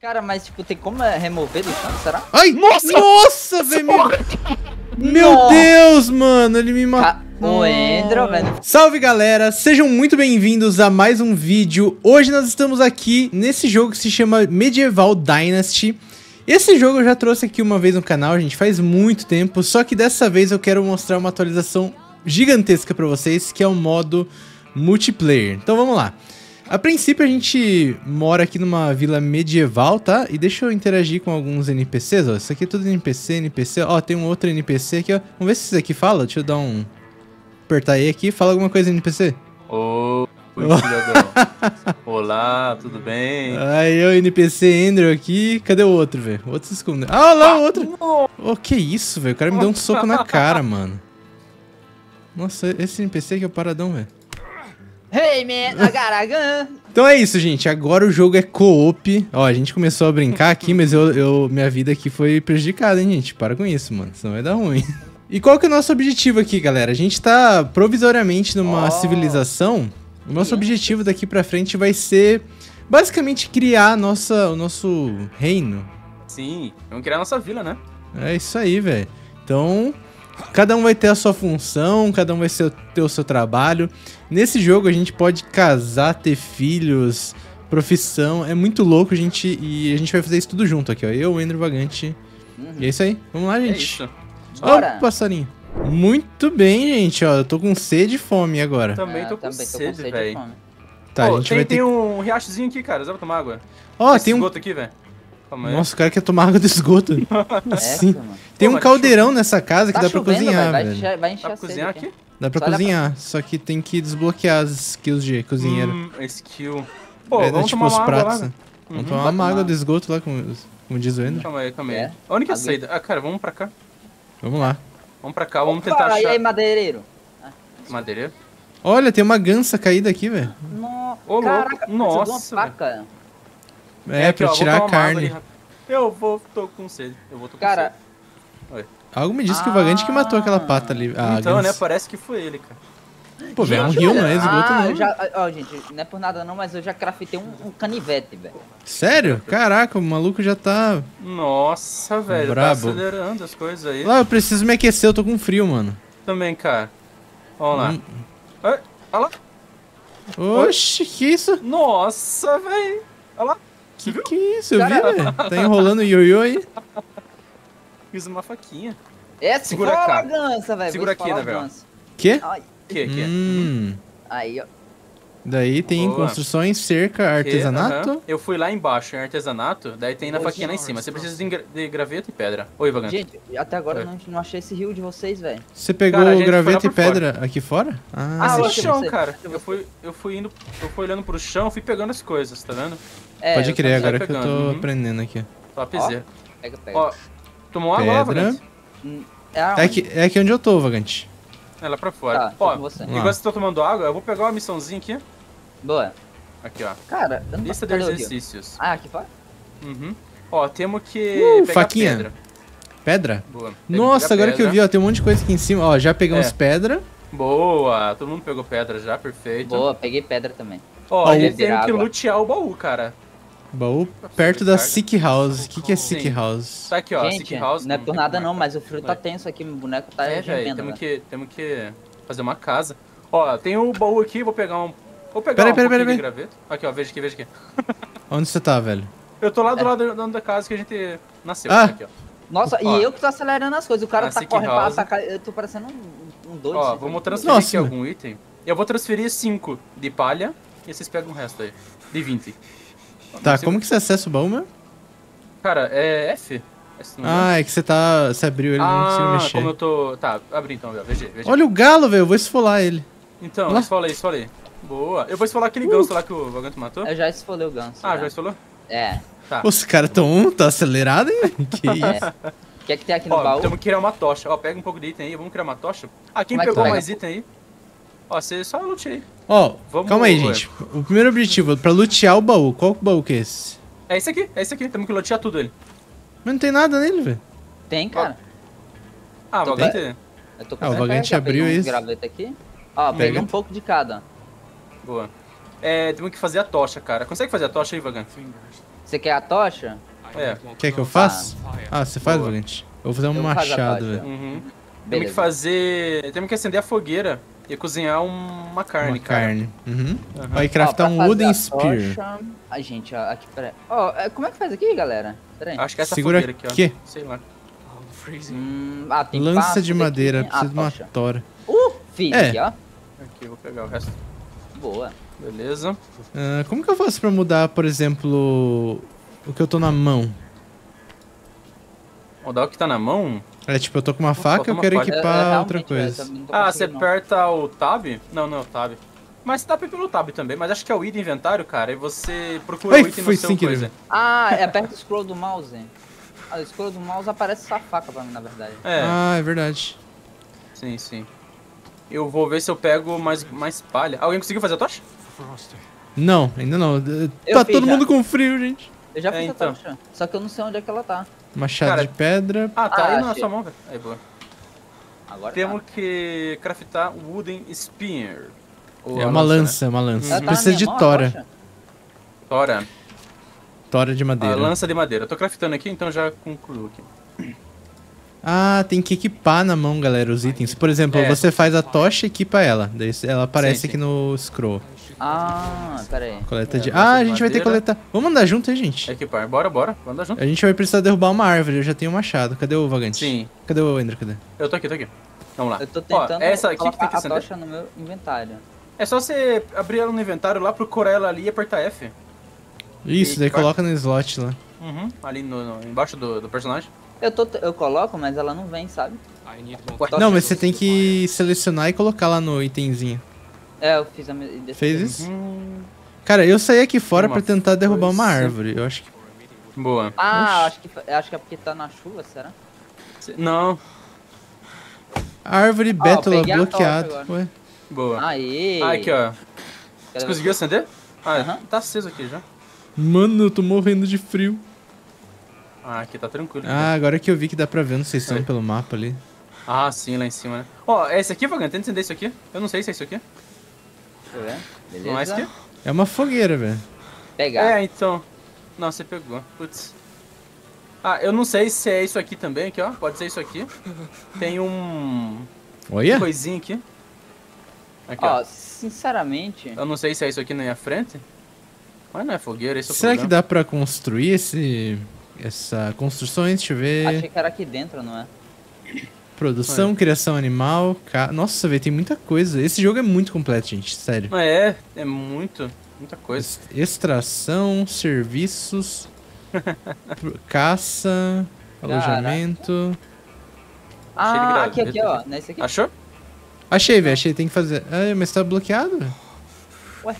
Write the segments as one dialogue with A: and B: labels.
A: Cara, mas tipo, tem como é, remover do chão, será?
B: Ai, nossa, nossa velho. Meu,
A: Nossa.
B: Deus, mano, ele me matou.
A: O Endro, velho.
B: Salve galera, sejam muito bem-vindos a mais um vídeo. Hoje nós estamos aqui nesse jogo que se chama Medieval Dynasty. Esse jogo eu já trouxe aqui uma vez no canal, gente, faz muito tempo, só que dessa vez eu quero mostrar uma atualização gigantesca pra vocês, que é o modo multiplayer. Então vamos lá. A princípio a gente mora aqui numa vila medieval, tá? E deixa eu interagir com alguns NPCs, ó. Isso aqui é tudo NPC, NPC. Ó, tem um outro NPC aqui, ó. Vamos ver se esse aqui fala. Deixa eu dar um... Apertar E aqui. Fala alguma coisa NPC.
C: Oi, cidadão. Olá, tudo bem?
B: Aí, o NPC Andrew aqui. Cadê o outro, velho? O outro se escondeu. Ah, lá o outro. Ô, que isso, velho? O cara me deu um soco na cara, mano. Nossa, esse NPC aqui é o paradão, velho.
A: Hey, man, I got a gun.
B: Então é isso, gente. Agora o jogo é co-op. Ó, a gente começou a brincar aqui, mas eu, eu- minha vida aqui foi prejudicada, hein, gente? Para com isso, mano. Senão vai dar ruim. E qual que é o nosso objetivo aqui, galera? A gente tá provisoriamente numa
A: Oh.
B: civilização. O nosso objetivo daqui pra frente vai ser basicamente criar a nossa, o nosso reino.
C: Sim, vamos criar nossa vila, né?
B: É isso aí, velho. Então, cada um vai ter a sua função, cada um vai ser, ter o seu trabalho. Nesse jogo a gente pode casar, ter filhos, profissão. É muito louco, gente. E a gente vai fazer isso tudo junto aqui, ó. Eu, o Andrew Vagante. E é isso aí. Vamos lá,
C: É
B: gente.
C: isso.
B: Ó,
A: Bora.
B: o passarinho. Muito bem, gente, ó. Eu tô com sede e fome agora.
C: Também tô com
A: também tô com
C: sede,
A: sede
C: velho.
B: Tá,
C: Pô,
B: a gente
C: tem,
B: vai ter
C: tem um riachozinho aqui, cara. Você vai tomar água?
B: Ó,
C: Esse
B: tem um...
C: esgoto aqui, velho. Aí.
B: Nossa, o cara quer tomar água do esgoto. Sim.
A: Essa, mano.
B: Tem
C: Pô,
B: um
C: mas
B: caldeirão nessa casa que
A: Tá
B: dá pra
A: chovendo,
B: cozinhar,
A: Vai,
B: velho.
A: vai encher
C: Dá pra cozinhar aqui?
B: Dá pra
A: Só dá pra-
B: cozinhar, só que tem que desbloquear as skills de cozinheiro.
C: Hum, skill. Pô,
B: é,
C: vamos
B: tipo
C: tomar
B: os
C: uma água lá,
B: pratos.
C: velho.
B: né? Vamos
C: Uhum.
B: tomar
A: Vai
B: uma água
A: tomar.
B: do esgoto lá, como, como diz o Ender.
C: Calma aí, calma aí.
A: É.
C: A única saída... Ah, cara, vamos pra cá.
B: Vamos lá.
C: Vamos pra cá, vamos
A: Opa,
C: tentar
A: E
C: achar...
A: aí, madeireiro?
C: Madeira?
B: Olha, tem uma gança caída aqui, velho.
A: No...
C: Ô, louco. Nossa,
A: uma faca.
B: É,
C: aqui,
B: pra
C: ó,
B: tirar a carne.
C: ali. Eu vou, tô com sede. Eu vou tô com
A: Cara,
C: sede.
B: Algo me disse que o Vagante que matou aquela pata ali. Ah,
C: Então, né,
B: gança.
C: parece que foi ele, cara.
B: Pô, velho, é um rio, não é esgoto,
A: ah,
B: não.
A: já, ó, gente, não é por nada não, mas eu já craftei um, um canivete, velho.
B: Sério? Caraca, o maluco já tá...
C: Nossa, velho,
B: Brabo.
C: tá acelerando as coisas aí.
B: Lá, eu preciso me aquecer, eu tô com frio, mano.
C: Também, cara. Vamos lá.
B: Hum.
C: Olha lá.
B: Oxi, que isso?
C: Nossa, velho. Olha lá.
B: Que que isso? Eu vi,
A: Cara-
B: velho. Tá enrolando o ioiô aí.
C: Fiz uma faquinha.
A: É,
C: Segura
A: a gança, velho.
C: Segura aqui, né, velho?
B: Quê?
C: Que, que?
B: Hum...
A: aí, ó.
B: Daí tem
C: Boa.
B: construções, cerca, artesanato.
C: Eu fui lá embaixo em artesanato, daí tem na faquinha lá em cima. Você precisa de, engra- de graveto e pedra. Oi, Vagante.
A: Gente, até agora eu não, não achei esse rio de vocês, velho.
B: Você pegou
C: Cara,
B: graveto e
C: por fora.
B: pedra aqui fora? Ah,
A: Ah,
C: Ah,
A: eu
C: o
A: achei
C: chão,
A: você.
C: cara. Eu fui, eu fui indo, eu fui olhando pro chão, fui pegando as coisas, tá vendo?
A: É,
B: pode crer, agora que eu tô
C: uhum.
B: aprendendo aqui.
C: Topzera.
A: Pega, pega.
C: Ó, tomou água lá,
B: Pedra.
C: Vagante?
A: é
B: É aqui, é aqui onde eu tô, Vagante.
C: É lá pra fora.
A: Tá,
C: Ó,
A: você.
C: Enquanto você tá tomando água, eu vou pegar uma missãozinha aqui.
A: Boa.
C: Aqui, ó.
A: Cara, eu não
C: Lista de exercícios.
A: Ah, aqui fora?
C: Uhum. Ó, temos que
B: Uh,
C: pegar
B: faquinha.
C: pedra.
B: Pedra?
C: Boa. Que
B: Nossa, agora que eu vi, ó, tem um monte de coisa aqui em cima. Ó, já pegamos
C: É.
B: pedra.
C: Boa, todo mundo pegou pedra já, perfeito.
A: Boa, peguei pedra também.
C: Ó,
A: o-
C: tem que lutear o baú, cara.
B: Baú perto da. Sick House. O que, que é Sick
C: Sim.
B: House?
C: Tá aqui, ó,
A: Gente,
C: Sick House.
A: não é por nada não, mas o frio tá tenso aqui, meu boneco tá
C: É, velho,
A: gemendo,
C: temos que, temos que fazer uma casa. Ó, tem o baú aqui, vou pegar um... Vou pegar
B: Peraí,
C: um
B: peraí,
C: pouquinho
B: peraí,
C: de graveto. Aqui, ó, veja aqui, veja aqui.
B: Onde você tá, velho?
C: Eu tô lá do lado da- da casa que a gente nasceu.
B: Ah.
C: Aqui, ó.
A: Nossa,
C: Ó.
A: e eu que tô acelerando as coisas, o cara tá
C: Sick
A: correndo pra
C: House.
A: atacar, eu tô parecendo um, um doido.
C: Ó,
A: assim.
C: vamos transferir
B: Nossa,
C: aqui
B: meu.
C: algum item. Eu vou transferir 5 de palha e vocês pegam o resto aí. De 20.
B: Tá,
C: Você-
B: como que você acessa o baú, meu?
C: Cara, é F? Não me engano.
B: Ah, é que você tá. Você abriu ele, não consigo
C: ah,
B: mexer.
C: como eu tô... Tá, abri então, velho. Veja, veja.
B: Olha o galo, velho. Eu vou esfolar ele.
C: Então,
B: Lá.
C: esfola aí, esfola aí. Boa. Eu vou esfolar aquele ganso lá que o Vaganto matou.
A: Eu já esfolei o ganso.
C: Ah, já esfolou?
A: É.
C: Tá.
B: Os caras tão. Tá acelerado, hein? Que isso?
A: é. O que é que tem aqui no
C: Ó,
A: baú?
C: temos que criar uma tocha. Ó, pega um pouco de item aí, vamos criar uma tocha. Ah, quem
A: Como é que
C: pegou
A: pega?
C: mais item aí? Ó, você só lute aí.
B: Ó,
C: Vamos-
B: calma aí, gente. O primeiro objetivo, pra lutear o baú. Qual baú que é esse?
C: É esse aqui, é esse aqui. Temos que lotear tudo ele.
B: Mas não tem nada nele, velho.
A: Tem, cara.
C: Ah,
A: Tô
C: Vagante...
A: Eu tô
B: Ah, o
A: com
B: Vagante abriu esse.
A: gravetos aqui. Ó, peguei
B: Pega.
A: um pouco de cada.
C: Boa. É, temos que fazer a tocha, cara. Consegue fazer a tocha aí, Vagante?
A: Você quer a tocha?
C: É.
B: Quer que eu faça? Ah, você faz, Vagante? Eu vou fazer um
A: Eu
B: machado, velho.
C: Uhum. Temos que fazer. Temos que acender a fogueira e cozinhar um- uma carne,
B: Uma
C: cara.
B: carne. Uhum.
C: Aham.
B: Vai
A: Ó,
B: craftar
A: pra
B: um Wooden
A: a
B: Spear.
A: tocha- Ai, gente, ó, aqui, peraí. Ó, é, como é que faz aqui, galera? Peraí.
C: Acho que é essa
B: Segura
C: fogueira aqui, ó.
B: quê?
C: Sei lá.
A: Hum, ah, tem
B: Lança
A: passo
B: de madeira,
A: tem-
B: precisa
A: ah,
B: de uma
A: tocha.
B: tora.
A: Uh, fiz
B: É.
A: aqui, ó.
C: Aqui, eu vou pegar o resto.
A: Boa.
C: Beleza.
B: Ah, como que eu faço pra mudar, por exemplo, o que eu tô na mão?
C: Vou dar o que tá na mão.
B: É tipo, eu tô com uma faca, eu
C: uma
B: quero
C: faca.
B: equipar
A: É, é,
B: outra
A: velho,
B: coisa.
C: Ah, você
A: não.
C: aperta o tab? Não, não é o tab. Mas dá pra ir pelo tab também, mas acho que é o item inventário, cara, e você procura
B: Ai,
C: o item
B: foi
C: no seu
B: sem querer.
C: coisa.
A: Ah, é aperta o scroll do mouse. Ah, o scroll do mouse aparece essa faca pra mim, na verdade.
C: É,
B: Ah, é verdade.
C: sim, sim. Eu vou ver se eu pego mais, mais palha. Alguém conseguiu fazer a tocha?
B: Não, ainda não.
A: Eu
B: tá todo
A: já.
B: mundo com frio, gente.
A: Eu já
C: É,
A: fiz
C: então.
A: a tocha, só que eu não sei onde é que ela tá.
B: Machado
C: Cara,
B: de pedra.
C: Ah, tá
A: Ah,
C: aí na sua mão, velho. Aí, boa.
A: Agora
C: Temos que craftar um Wooden Spear. Ou
B: É
C: a
B: uma
C: né?
B: lança, é uma lança.
A: tá. Ela tá
B: Precisa de
A: mão, a
B: tora.
C: Tora.
B: Tora de
C: A
B: madeira.
C: lança de madeira. Eu tô craftando aqui, então já concluo aqui.
B: Ah, tem que equipar na mão, galera, os itens. Por exemplo,
C: É.
B: você faz a tocha e equipa ela. Daí ela aparece
C: Sim,
B: aqui
C: sim.
B: no scroll.
A: Ah, pera aí.
B: Coleta
C: É,
B: de.
C: lança
B: Ah, a gente vai ter que
C: madeira.
B: coletar. Vamos andar junto aí, gente.
C: Equipar. Bora, bora. Vamos andar junto.
B: A gente vai precisar derrubar uma árvore. Eu já tenho um machado. Cadê o vagante?
C: Sim.
B: Cadê o Ender? Cadê?
C: Eu tô aqui, tô aqui. Vamos lá.
A: Eu tô
C: Ó,
A: tentando
C: essa aqui que
A: colocar
C: tem que
A: a
C: acender.
A: tocha no meu inventário.
C: É só você abrir ela no inventário lá, procurar ela ali e apertar F.
B: Isso, daí
C: Equipar.
B: coloca no slot lá.
C: Uhum. Ali no, no- embaixo do, do personagem.
A: Eu, tô, eu coloco, mas ela não vem, sabe?
B: Não, mas você tem que selecionar e colocar lá no itemzinho.
A: É, eu fiz a minha.
B: Fez isso?
C: Hum,
B: Cara, eu saí aqui fora
C: Uma
B: pra tentar derrubar uma árvore. Eu acho que.
C: boa.
A: Ah,
B: Oxi.
A: acho que, acho que é porque tá na chuva, será?
C: Não,
B: Árvore bétula
A: peguei a tocha
B: bloqueada. Ué.
C: boa.
A: Aê!
C: Ah, aqui, ó.
A: Cadê
C: Você conseguiu acender? Ah,
A: Aham.
C: tá aceso aqui já.
B: Mano, eu tô morrendo de frio.
C: Ah, aqui tá tranquilo.
B: Ah, agora que eu vi que dá pra ver, não sei se
C: É.
B: estão pelo mapa ali.
C: Ah, sim, lá em cima, né? Ó, é esse aqui, Vagante? Tenta acender isso aqui. Eu não sei se é isso aqui.
A: Deixa eu ver. Beleza.
C: É isso aqui?
B: É uma fogueira, velho.
A: Pegar.
C: É, então. Não, você pegou. Putz. Ah, eu não sei se é isso aqui também, aqui, ó. Pode ser isso aqui. Tem um...
B: Olha.
C: coisinha aqui. Aqui, ó.
A: Ó, sinceramente,
C: Eu não sei se é isso aqui na minha frente. Mas não é fogueira, esse é o
B: Será que dá pra construir esse. Essa construções? Deixa eu ver.
A: achei que era aqui dentro, não é?
B: Produção, criação animal. Ca... Nossa, velho, tem muita coisa. Esse jogo é muito completo, gente. Sério.
C: Mas é, é muito, muita coisa.
B: Ex- Extração, serviços, caça, alojamento.
A: Ah, aqui, aqui, ó. Nesse aqui.
C: Achou?
B: Achei, velho, achei. Tem que fazer. Ah, mas tá bloqueado, velho.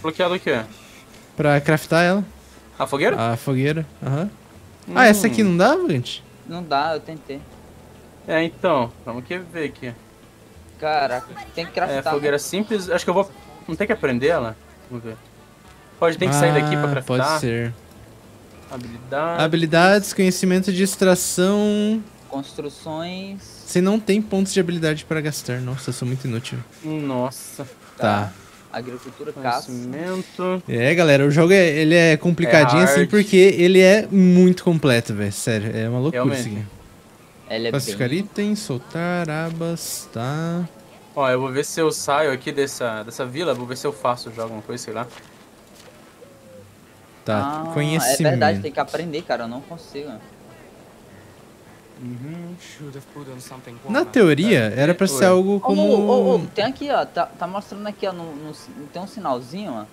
C: Bloqueado o quê?
B: Pra craftar ela.
C: A fogueira?
B: A fogueira. Aham. Ah, essa aqui
C: Hum.
B: não dá, gente?
A: Não dá, eu tentei.
C: É, então. Vamos que ver aqui.
A: Caraca, tem que
C: É,
A: craftar.
C: fogueira simples. Acho que eu vou... Não tem que aprender ela? Vamos ver. Pode ter que sair daqui pra
B: Ah,
C: craftar.
B: Pode ser.
C: Habilidade.
B: Habilidades, conhecimento de extração.
A: Construções.
B: Você não tem pontos de habilidade para gastar. Nossa, eu sou muito inútil.
C: Nossa.
B: Tá.
A: Agricultura, caça.
C: Conhecimento.
B: É, galera, o jogo é, ele é complicadinho
C: É
B: assim porque ele é muito completo, velho. Sério, é uma loucura
C: Realmente.
B: isso aqui.
A: Ela é
B: Classificar
A: bem...
B: itens, soltar abas, tá.
C: Ó, eu vou ver se eu saio aqui dessa, dessa vila. Vou ver se eu faço já alguma coisa, sei lá.
B: Tá,
A: Ah,
B: conhecimento.
A: É verdade, tem que aprender, cara. Eu não consigo.
C: Uhum.
B: Na teoria, era pra ser
C: Oi.
B: algo como...
A: ô, ô, ô, tem aqui, ó. Tá, tá mostrando aqui, ó. No, no- tem um sinalzinho,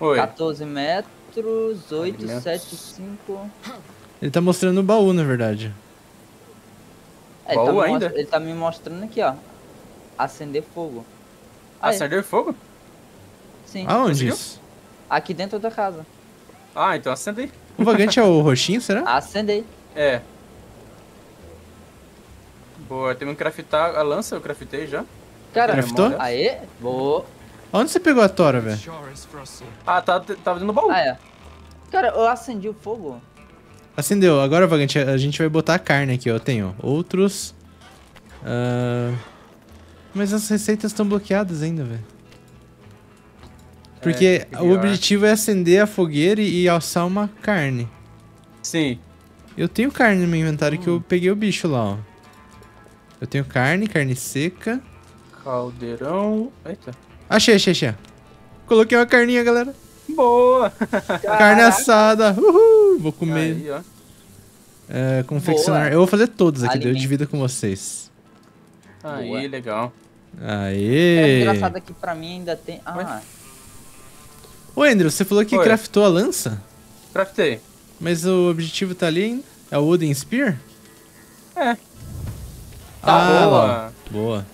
A: ó.
C: Oi.
A: 14 metros, 8,
C: Alimentos.
A: 7, 5.
B: Ele tá mostrando o baú, na verdade.
A: É, ele, tá
C: Baú
A: me
C: ainda?
A: ele tá me mostrando aqui, ó. Acender fogo. Ah, é.
C: Acender fogo?
A: Sim.
B: Aonde isso?
A: Aqui dentro da casa.
C: Ah, então acende aí.
B: O vagante é o roxinho, será?
A: Acendei.
C: É. Boa, temos que craftar a lança, eu craftei já.
A: Cara,
B: Craftou?
A: Aê, boa.
B: Onde você pegou a tora, velho?
C: Ah, tá, tava dentro do baú.
A: Ah, é. Cara, eu acendi o fogo.
B: Acendeu. Agora, vagante, a gente vai botar a carne aqui, ó. Eu tenho outros. Ah, Mas as receitas estão bloqueadas ainda, velho. Porque
C: É,
B: o objetivo é acender a fogueira e assar uma carne.
C: Sim.
B: Eu tenho carne no meu inventário
C: Hum.
B: que eu peguei o bicho lá, ó. Eu tenho carne, carne seca.
C: Caldeirão. Eita.
B: Achei, achei, achei. Coloquei uma carninha, galera.
C: Boa!
B: Carne assada. Uhul. Vou comer.
C: Aí, ó.
B: É, confeccionar.
A: Boa.
B: Eu vou fazer todos aqui, daí eu
A: Alimento.
B: divido com vocês.
C: Aí,
A: Boa.
C: legal.
A: É
B: Aê!
A: engraçado que pra mim ainda tem. Ah,
B: Ô, Andrew, você falou que
C: Oi.
B: craftou a lança?
C: Craftei.
B: Mas o objetivo tá ali ainda? É o Wooden Spear?
C: É.
B: Ah,
C: Tá boa.
B: lá. Boa.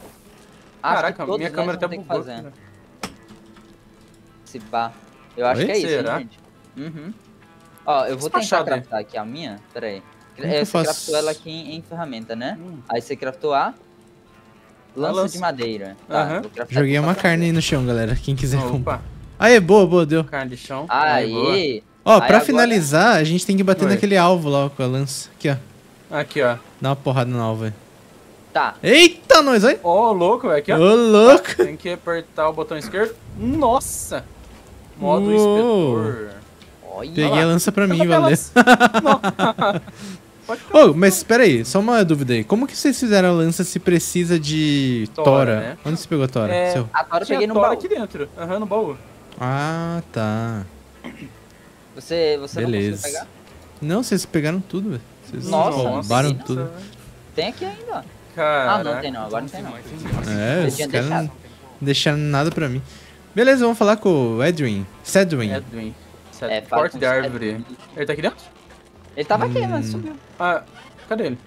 A: acho
C: Caraca, minha câmera até
A: que
C: bugou.
A: fazer.
C: né?
A: Eu acho
B: Oi?
A: que é isso, hein,
C: Será?
A: gente. Uhum. Ó, eu vou tentar
C: Despachado aí.
A: craftar aqui a minha. Pera aí. É, você
B: faço?
A: craftou ela aqui em, em ferramenta, né?
C: Hum.
A: Aí você craftou a lança,
C: lança.
A: de madeira. Tá, craftar
B: Joguei uma carne aí no chão, galera. Quem quiser comprar.
C: Opa,
B: Aê, boa, boa, deu.
C: carne de chão. boa.
A: Aí.
B: Ó,
A: Aí
B: pra
A: agora-
B: finalizar, a gente tem que bater
C: Oi.
B: naquele alvo lá ó, com a lança. Aqui, ó.
C: Aqui, ó.
B: Dá uma porrada no alvo aí.
A: Tá.
B: Eita, nós, vai!
C: Ó, louco, velho. Aqui,
B: Ô,
C: ó.
B: louco!
C: Tem que apertar o botão esquerdo. Nossa! Modo
B: Uou.
C: inspetor.
A: Olha.
B: Peguei
C: lá.
B: a lança pra mim,
C: Pega
B: valeu. Ô, mas espera aí, só uma dúvida aí. Como que vocês fizeram a lança se precisa de tora?
C: Tora, né?
B: Onde você pegou a tora?
C: É,
B: Seu.
A: Agora eu
C: Tinha
A: peguei no
C: tora
A: baú.
C: aqui dentro. Aham, no baú.
B: Ah, tá.
A: Você, você não
B: Beleza.
A: conseguiu pegar?
B: Não, vocês pegaram tudo, velho. Vocês
A: Nossa,
B: roubaram
A: nossa.
B: tudo.
A: Tem aqui ainda. ó.
C: Caraca.
A: Ah, não tem não. Agora não tem não.
B: É,
A: Eu
B: os caras não deixaram nada pra mim. Beleza, vamos falar com o Edwin. Sedwin.
C: Edwin.
A: É, fala
C: Porte
A: com
C: de árvore.
A: Edwin.
C: Ele tá aqui dentro?
A: Ele tava aqui,
B: Hum.
A: mas subiu.
C: Ah, cadê ele?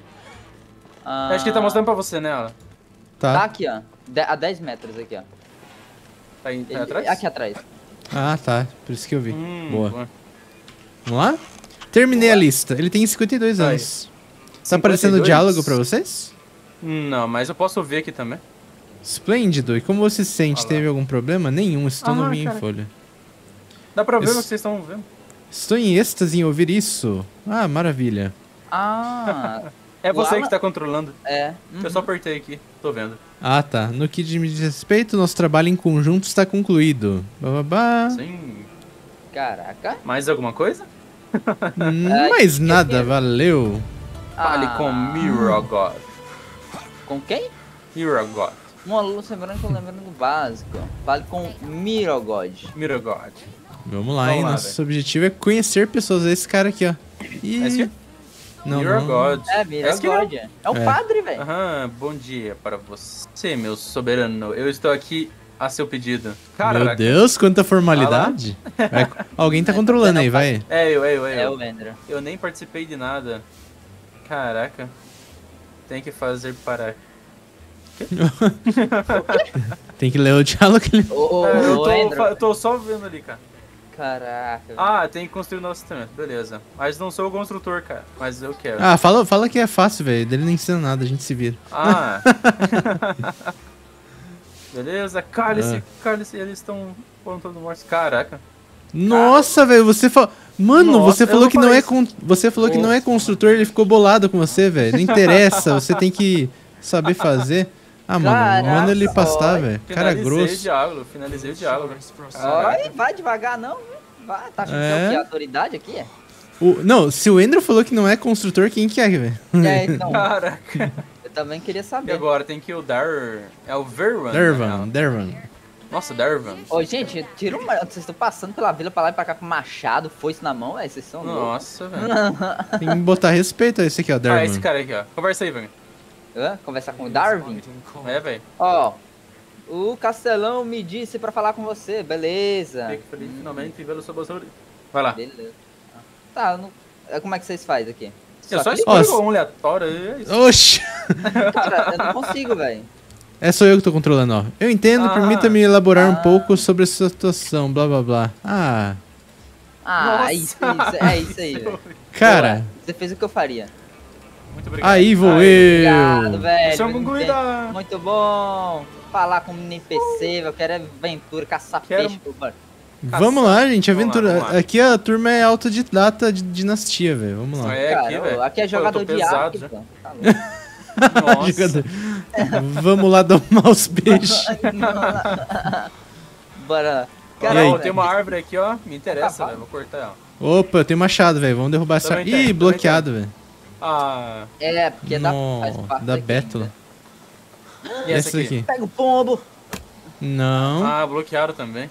A: Ah,
C: Acho que ele tá mostrando pra você, né? Ela.
A: Tá
B: Tá.
A: aqui, ó. De- a 10 metros aqui, ó.
C: Tá aí tá
A: Ele-
C: atrás?
A: Aqui atrás.
B: Ah, tá. Por isso que eu vi.
C: Hum,
B: Boa. Vamos lá? Terminei a lista. Ele tem 52
C: Aí.
B: anos. Tá aparecendo
C: 52?
B: diálogo pra vocês?
C: Não, mas eu posso ver aqui também.
B: Esplêndido. E como você se sente?
C: Olha lá.
B: Teve algum problema? Nenhum. Estou
C: Ah,
B: novinho
C: cara.
B: em folha.
C: Dá pra ver o que vocês estão vendo.
B: Estou em êxtase em ouvir isso. Ah, maravilha.
A: Ah,
C: É você
A: Lá-
C: que tá controlando.
A: é.
C: Eu só apertei aqui. Tô vendo.
B: Ah, tá. No que me diz respeito, nosso trabalho em conjunto está concluído. Bababá.
C: Sim.
A: Caraca.
C: Mais alguma coisa?
B: Mais nada,
A: que-
B: valeu.
C: Fale
A: Ah,
C: com Miragoth.
A: Com quem?
C: Miragoth.
A: Uma luz lembrando que eu lembrando do básico. Fale com Mirogod.
C: Miragoth.
B: Vamos lá,
C: Vamos
B: hein?
C: lá,
B: Nosso objetivo é conhecer pessoas. Esse cara aqui, ó. Ih,
C: É esse
B: não, não.
C: Miragoth.
A: É, Mirogod. É o
B: É.
A: padre, velho.
C: Aham, bom dia para você, meu soberano. Eu estou aqui a seu pedido.
B: Meu. Deus, quanta formalidade. Vai- alguém tá controlando aí, vai.
C: É eu, é eu, é
A: É
C: eu.
A: o Vendra.
C: Eu nem participei de nada. Caraca. Tem que fazer para.
B: Tem que ler o diálogo. Ele...
A: Ô, ô,
C: É, eu tô, eu tô só vendo ali, cara.
A: Caraca.
C: Ah, tem que construir um novo sistema. Beleza. Mas não sou o construtor, cara. Mas eu quero.
B: Ah, fala, fala que é fácil, velho. Dele não ensina nada, a gente se vira.
C: Ah. Beleza, cálice,
B: Ah.
C: cálice, eles estão foram todos mortos. Caraca.
B: Nossa, velho, você falou. Mano,
C: Nossa,
B: você falou que não é con... você falou que não é construtor, ele ficou bolado com você, velho. Não interessa, você tem que saber fazer. Ah, mano,
A: Caraca,
B: manda ele pastar, velho. Cara
C: Finalizei o
B: grosso.
C: diálogo, finalizei o diálogo.
A: Olha, vai devagar não, viu? Vai, tá achando que é
B: É?
A: Autoridade aqui? É,
B: O- Não, se o Andrew falou que não é construtor, quem que é, velho?
A: é então.
C: Caraca.
A: eu também queria
C: E
A: saber.
C: agora tem que o Dar. É o Verwan.
B: Dervan,
C: né?
B: Dervan.
C: Nossa, Darvan.
A: Ô, gente, tira uma. Vocês estão passando pela vila pra lá e pra cá com machado, foice na mão, velho. Vocês são loucos.
C: Nossa, velho.
B: Tem que botar respeito a esse aqui, ó,
C: Ah,
B: Dervan.
C: esse cara aqui, ó. Conversa aí, velho.
A: Hã? Conversar com o Darwin?
C: É, velho.
A: Ó, o Castelão me disse pra falar com você, beleza.
C: Fico feliz finalmente em vê-lo sob os olhos. Vai lá.
A: Beleza. Tá, não... é, como é que vocês fazem aqui?
C: Eu só
A: clica?
B: Ó,
C: escolho um aleatório. É isso.
B: Oxi!
A: Cara, eu não consigo, velho.
B: É só eu que tô controlando, ó. Eu entendo,
C: Ah.
B: permita-me elaborar um
A: Ah.
B: pouco sobre essa situação, blá blá blá. Ah,
A: Ah, isso, isso, é isso aí, velho.
B: cara,
A: Boa, Você fez o que eu faria.
C: Muito obrigado.
B: aí vou
C: Aí,
A: Obrigado,
B: eu.
A: velho.
C: Missão
A: Muito
C: concluída.
A: bem. Muito bom. Falar com o NPC, velho. Eu quero é aventura, caçar
C: Quero-
A: peixe. mano.
B: Vamos lá, gente,
C: Vamos lá,
B: aventura.
C: vamos lá.
B: Aqui a turma é autodidata de dinastia, velho. Vamos lá.
C: É aqui, velho.
A: aqui é jogador de
C: pesado
A: arco. Tá louco.
C: Nossa.
B: Vamos lá domar os peixes.
A: Bora.
C: Caralho, tem uma árvore aqui, ó. Me interessa,
A: Tá
C: velho. Vou cortar ela.
B: Opa, eu tenho machado, velho. Vamos derrubar essa.
C: Tem,
B: Ih, bloqueado, velho.
C: Ah,
A: É, porque dá,
B: No-
A: faz parte
B: Da Bétula.
C: e essa
B: Essa
C: aqui?
B: aqui.
A: Pega o pombo.
B: Não.
C: Ah, bloquearam também.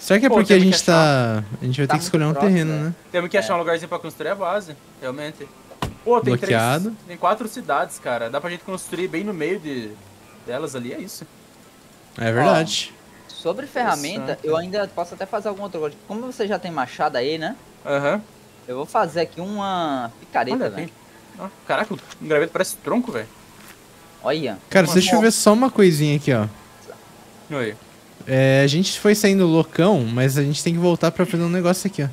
B: Será que é
C: Pô,
B: porque a gente tá. A gente vai
A: Tá
B: ter que escolher um
A: próximo,
B: terreno,
A: né?
B: né?
C: Temos que achar um lugarzinho pra construir a base, realmente. Pô, tem
B: Bloqueado.
C: três. Tem quatro cidades, cara. Dá pra gente construir bem no meio de delas ali, é isso.
B: É verdade.
A: Sobre ferramenta, eu ainda posso até fazer alguma outra coisa. Como você já tem machado aí, né?
C: Aham.
A: Eu vou fazer aqui uma picareta, velho.
C: Ah, caraca, o graveto parece tronco, velho.
A: Olha.
B: Cara, deixa eu ver só uma coisinha aqui, ó.
C: Oi.
B: É, a gente foi saindo loucão, mas a gente tem que voltar pra fazer um negócio aqui, ó.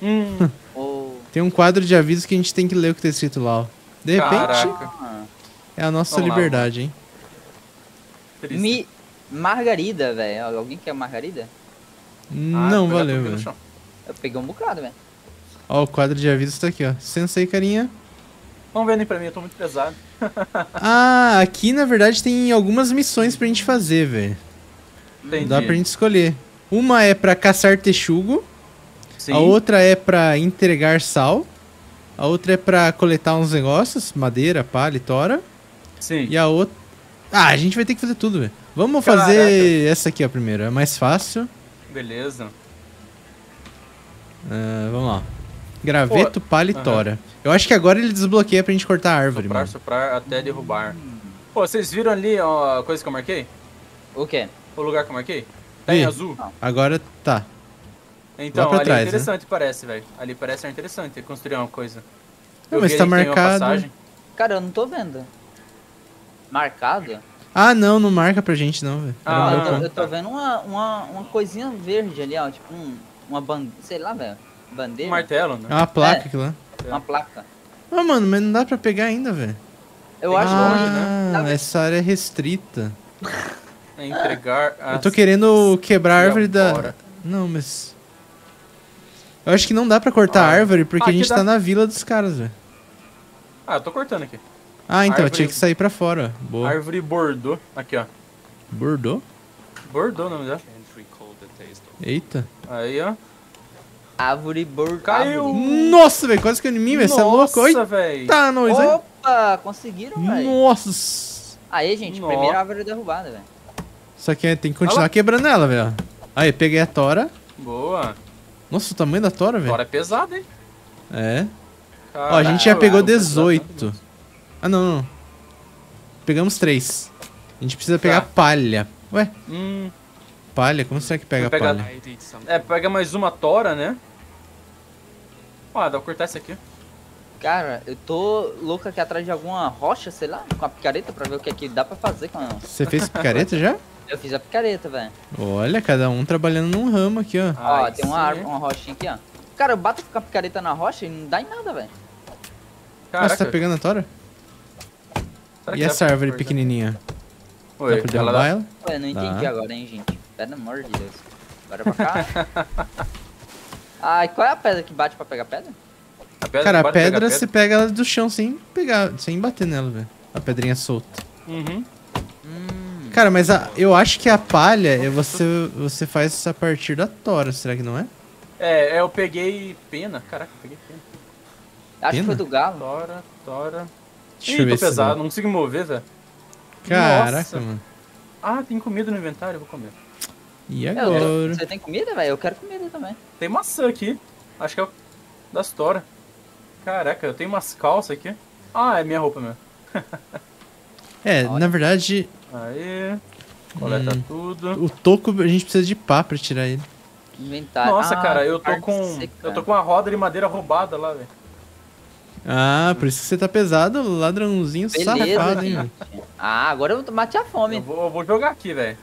C: Hum.
B: Tem um quadro de aviso que a gente tem que ler o que tá escrito lá, ó. De repente,
C: Caraca.
A: Ah,
B: é a nossa
C: Vamos lá,
B: liberdade, hein?
C: triste.
A: Mi... Margarida, velho. Alguém quer margarida?
C: Ah,
B: Não
C: pegar
B: valeu, velho.
A: Eu peguei um bocado, velho.
B: Ó, o quadro de aviso tá aqui, ó. Sensei, carinha.
C: Vamos vendo aí pra mim, eu tô muito pesado.
B: Ah, aqui na verdade tem algumas missões pra gente fazer, velho. Dá pra gente escolher. Uma é pra caçar texugo,
C: Sim.
B: a outra é pra entregar sal, a outra é pra coletar uns negócios, madeira, palha e tora,
C: Sim.
B: e a outra... Ah, a gente vai ter que fazer tudo, velho. Vamos
C: Caraca.
B: fazer essa aqui, ó, primeiro. É mais fácil.
C: Beleza.
B: Ah, vamos lá. Graveto, palha e
C: aham.
B: tora. Eu acho que agora ele desbloqueia pra gente cortar a árvore,
C: Soprar,
B: mano.
C: soprar até derrubar. Pô, vocês viram ali ó, a coisa que eu marquei?
A: O quê?
C: O lugar que eu marquei? Tá em
B: Ih.
C: azul.
B: Agora tá.
C: Então, ali
B: trás,
C: é
B: né?
C: interessante, parece, velho. Ali parece ser interessante construir uma coisa.
B: Não,
C: Eu
B: mas tá marcado.
A: Cara, eu não tô vendo. Marcado?
B: Ah, não, não marca pra gente não, velho.
C: Ah,
B: o
A: eu, tô, eu tô vendo uma, uma, uma coisinha verde ali, ó. Tipo um, uma bandeira. Sei lá, velho.
C: Um
A: Bandeira?
C: martelo, né?
B: É uma placa
A: É.
B: aquilo lá.
A: Uma placa.
B: Ah, mano, mas não dá pra pegar ainda, velho.
A: Eu acho
C: longe,
A: que.
C: né?
B: Ah, essa área é restrita.
C: É entregar
B: Eu tô querendo quebrar a árvore da... Não, mas... Eu acho que não dá pra cortar
C: Ah.
B: a árvore porque
C: Ah,
B: a gente
C: dá.
B: tá na vila dos caras, velho.
C: Ah, eu tô cortando aqui.
B: Ah, então,
C: Árvore-
B: tinha que sair pra fora. Boa.
C: Árvore Bordeaux. Aqui, ó.
B: Bordeaux?
C: Bordeaux o nome dela.
B: Eita.
C: Aí, ó.
A: Árvore bor...
C: Caiu!
A: árvore.
B: Nossa, velho, quase que eu em mim, velho. Você é louco?
C: Nossa, velho.
B: tá, nós, hein?
A: Opa, conseguiram, velho.
B: Nossa.
A: Aí, gente,
C: Nossa.
A: primeira árvore derrubada, velho.
B: Só que tem que continuar
C: Olha lá.
B: quebrando ela, velho. Aí, peguei a tora.
C: Boa.
B: Nossa, o tamanho da tora, velho.
C: Agora é pesado, hein?
B: É. Ó, a gente já
C: Caralho,
B: pegou
C: pesado,
B: 18. Ah, não, não. Pegamos 3. A gente precisa pegar
C: Tá.
B: palha. Ué,
C: Hum,
B: palha? Como será que pega
C: Vou pegar-
B: palha?
C: é, pega mais uma tora, né? Ó, dá pra cortar esse aqui.
A: Cara, eu tô louco aqui atrás de alguma rocha, sei lá, com a picareta pra ver o que é que dá pra fazer com ela.
B: Você fez picareta já?
A: Eu fiz a picareta, velho.
B: Olha, cada um trabalhando num ramo aqui, ó.
A: Ó,
C: Aí
A: tem uma árvore, uma rochinha aqui, ó. Cara, eu bato com a picareta na rocha e não dá em nada, velho.
B: Ah, você tá pegando a tora? E
C: dá
B: essa árvore pequenininha?
C: Oi,
B: dá pra
C: ela
B: derrubar
C: dá...
B: ela?
A: Ué, não entendi
B: Tá.
A: agora, hein, gente. Pelo amor de Deus. Agora pra cá. Ai, qual é a pedra que bate pra pegar pedra?
C: A pedra
B: Cara, a pedra você pega ela do chão sem pegar, sem bater nela, velho. A pedrinha solta.
C: Uhum.
A: Hum.
B: Cara, mas a- eu acho que a palha é você, você faz a partir da tora, será que não é?
C: É, eu peguei pena. Caraca, eu peguei pena.
A: Acho que foi do galo.
C: Tora, tora.
B: Deixa
C: Ih,
B: eu ver
C: tô
B: se
C: pesado,
B: dá.
C: não consigo mover, velho.
B: Caraca,
C: Nossa.
B: mano.
C: Ah, tem comida no inventário, eu vou comer.
B: E
A: É, eu-
B: agora?
A: Você tem comida, velho? Eu quero comida também.
C: Tem maçã aqui. Acho que é o das tora. Caraca, eu tenho umas calças aqui. Ah, é minha roupa mesmo.
B: É,
A: Olha.
B: na verdade,
C: Aí. Coleta
B: Hum.
C: tudo.
B: o toco a gente precisa de pá pra tirar ele.
A: Inventário.
C: Nossa,
A: Ah,
C: cara, eu tô com.
A: seca.
C: Eu tô com uma roda de madeira roubada lá, velho.
B: Ah, por isso que você tá pesado, ladrãozinho
A: Beleza,
B: safado, hein.
A: Ah, agora eu matei a
C: Eu
A: fome.
C: vou, eu vou jogar aqui, velho.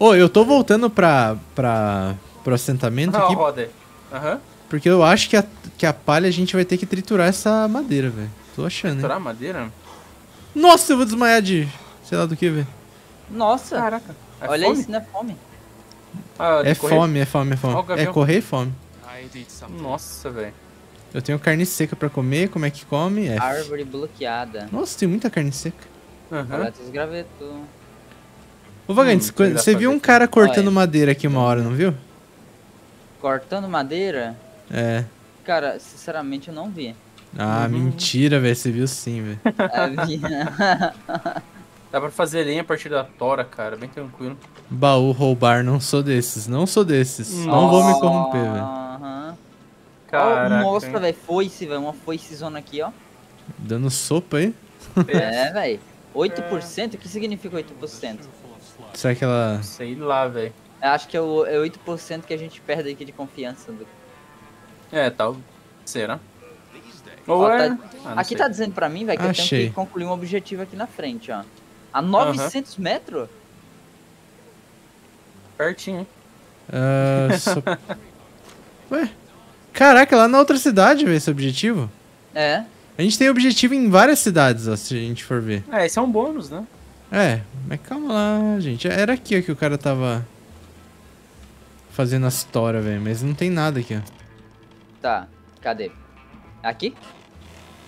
B: Ô, eu tô voltando pra, pra, pro assentamento
C: Ah,
B: aqui,
C: roda. Aham.
B: porque eu acho que a, que a palha a gente vai ter que triturar essa madeira, velho. Tô achando, hein.
C: Triturar madeira?
B: Nossa, eu vou desmaiar de sei lá do que, velho.
A: Nossa,
C: Caraca. É
A: olha
C: fome?
A: isso, não é fome.
C: Ah,
B: É
C: correr?
B: fome, é fome, é fome.
C: o
B: É correr e fome.
C: Nossa, velho.
B: Eu tenho carne seca pra comer, como é que come? É.
A: Árvore bloqueada.
B: Nossa, tem muita carne seca.
C: Aham.
A: Coleta os gravetos.
B: Ô, Vagantes,
C: Hum,
B: você viu um cara cortando
A: Olha.
B: madeira aqui uma hora, não viu?
A: Cortando madeira?
B: É.
A: Cara, sinceramente eu não vi.
B: Ah,
C: Uhum.
B: mentira, velho. Você viu sim, velho.
A: É, vi.
C: Dá pra fazer lenha a partir da tora, cara, bem tranquilo.
B: Baú, roubar, não sou desses. Não sou desses. Não vou me corromper, velho.
C: Caraca.
A: Nossa, velho, foice, velho. Uma foice zona aqui, ó.
B: Dando sopa aí.
A: É, velho. 8%? O que significa 8%?
B: Será que ela.
C: Sei lá, velho.
A: Acho que é, o, é 8% que a gente perde aqui de confiança. Do...
C: É, tal. Será? Ou
A: Ó,
C: é?
A: tá-
C: Ah,
A: aqui
C: sei.
A: tá dizendo pra mim, velho, que eu tenho
B: Achei.
A: que concluir um objetivo aqui na frente, ó. A 900 metros?
C: Pertinho.
B: Ah, so- Ué? Caraca, lá na outra cidade, velho, esse objetivo.
A: É.
B: A gente tem objetivo em várias cidades, ó, se a gente for ver.
C: É, esse é um bônus, né?
B: É, mas calma lá, gente. Era aqui ó, que o cara tava fazendo as tora, velho. Mas não tem nada aqui, ó.
A: Tá. Cadê? Aqui?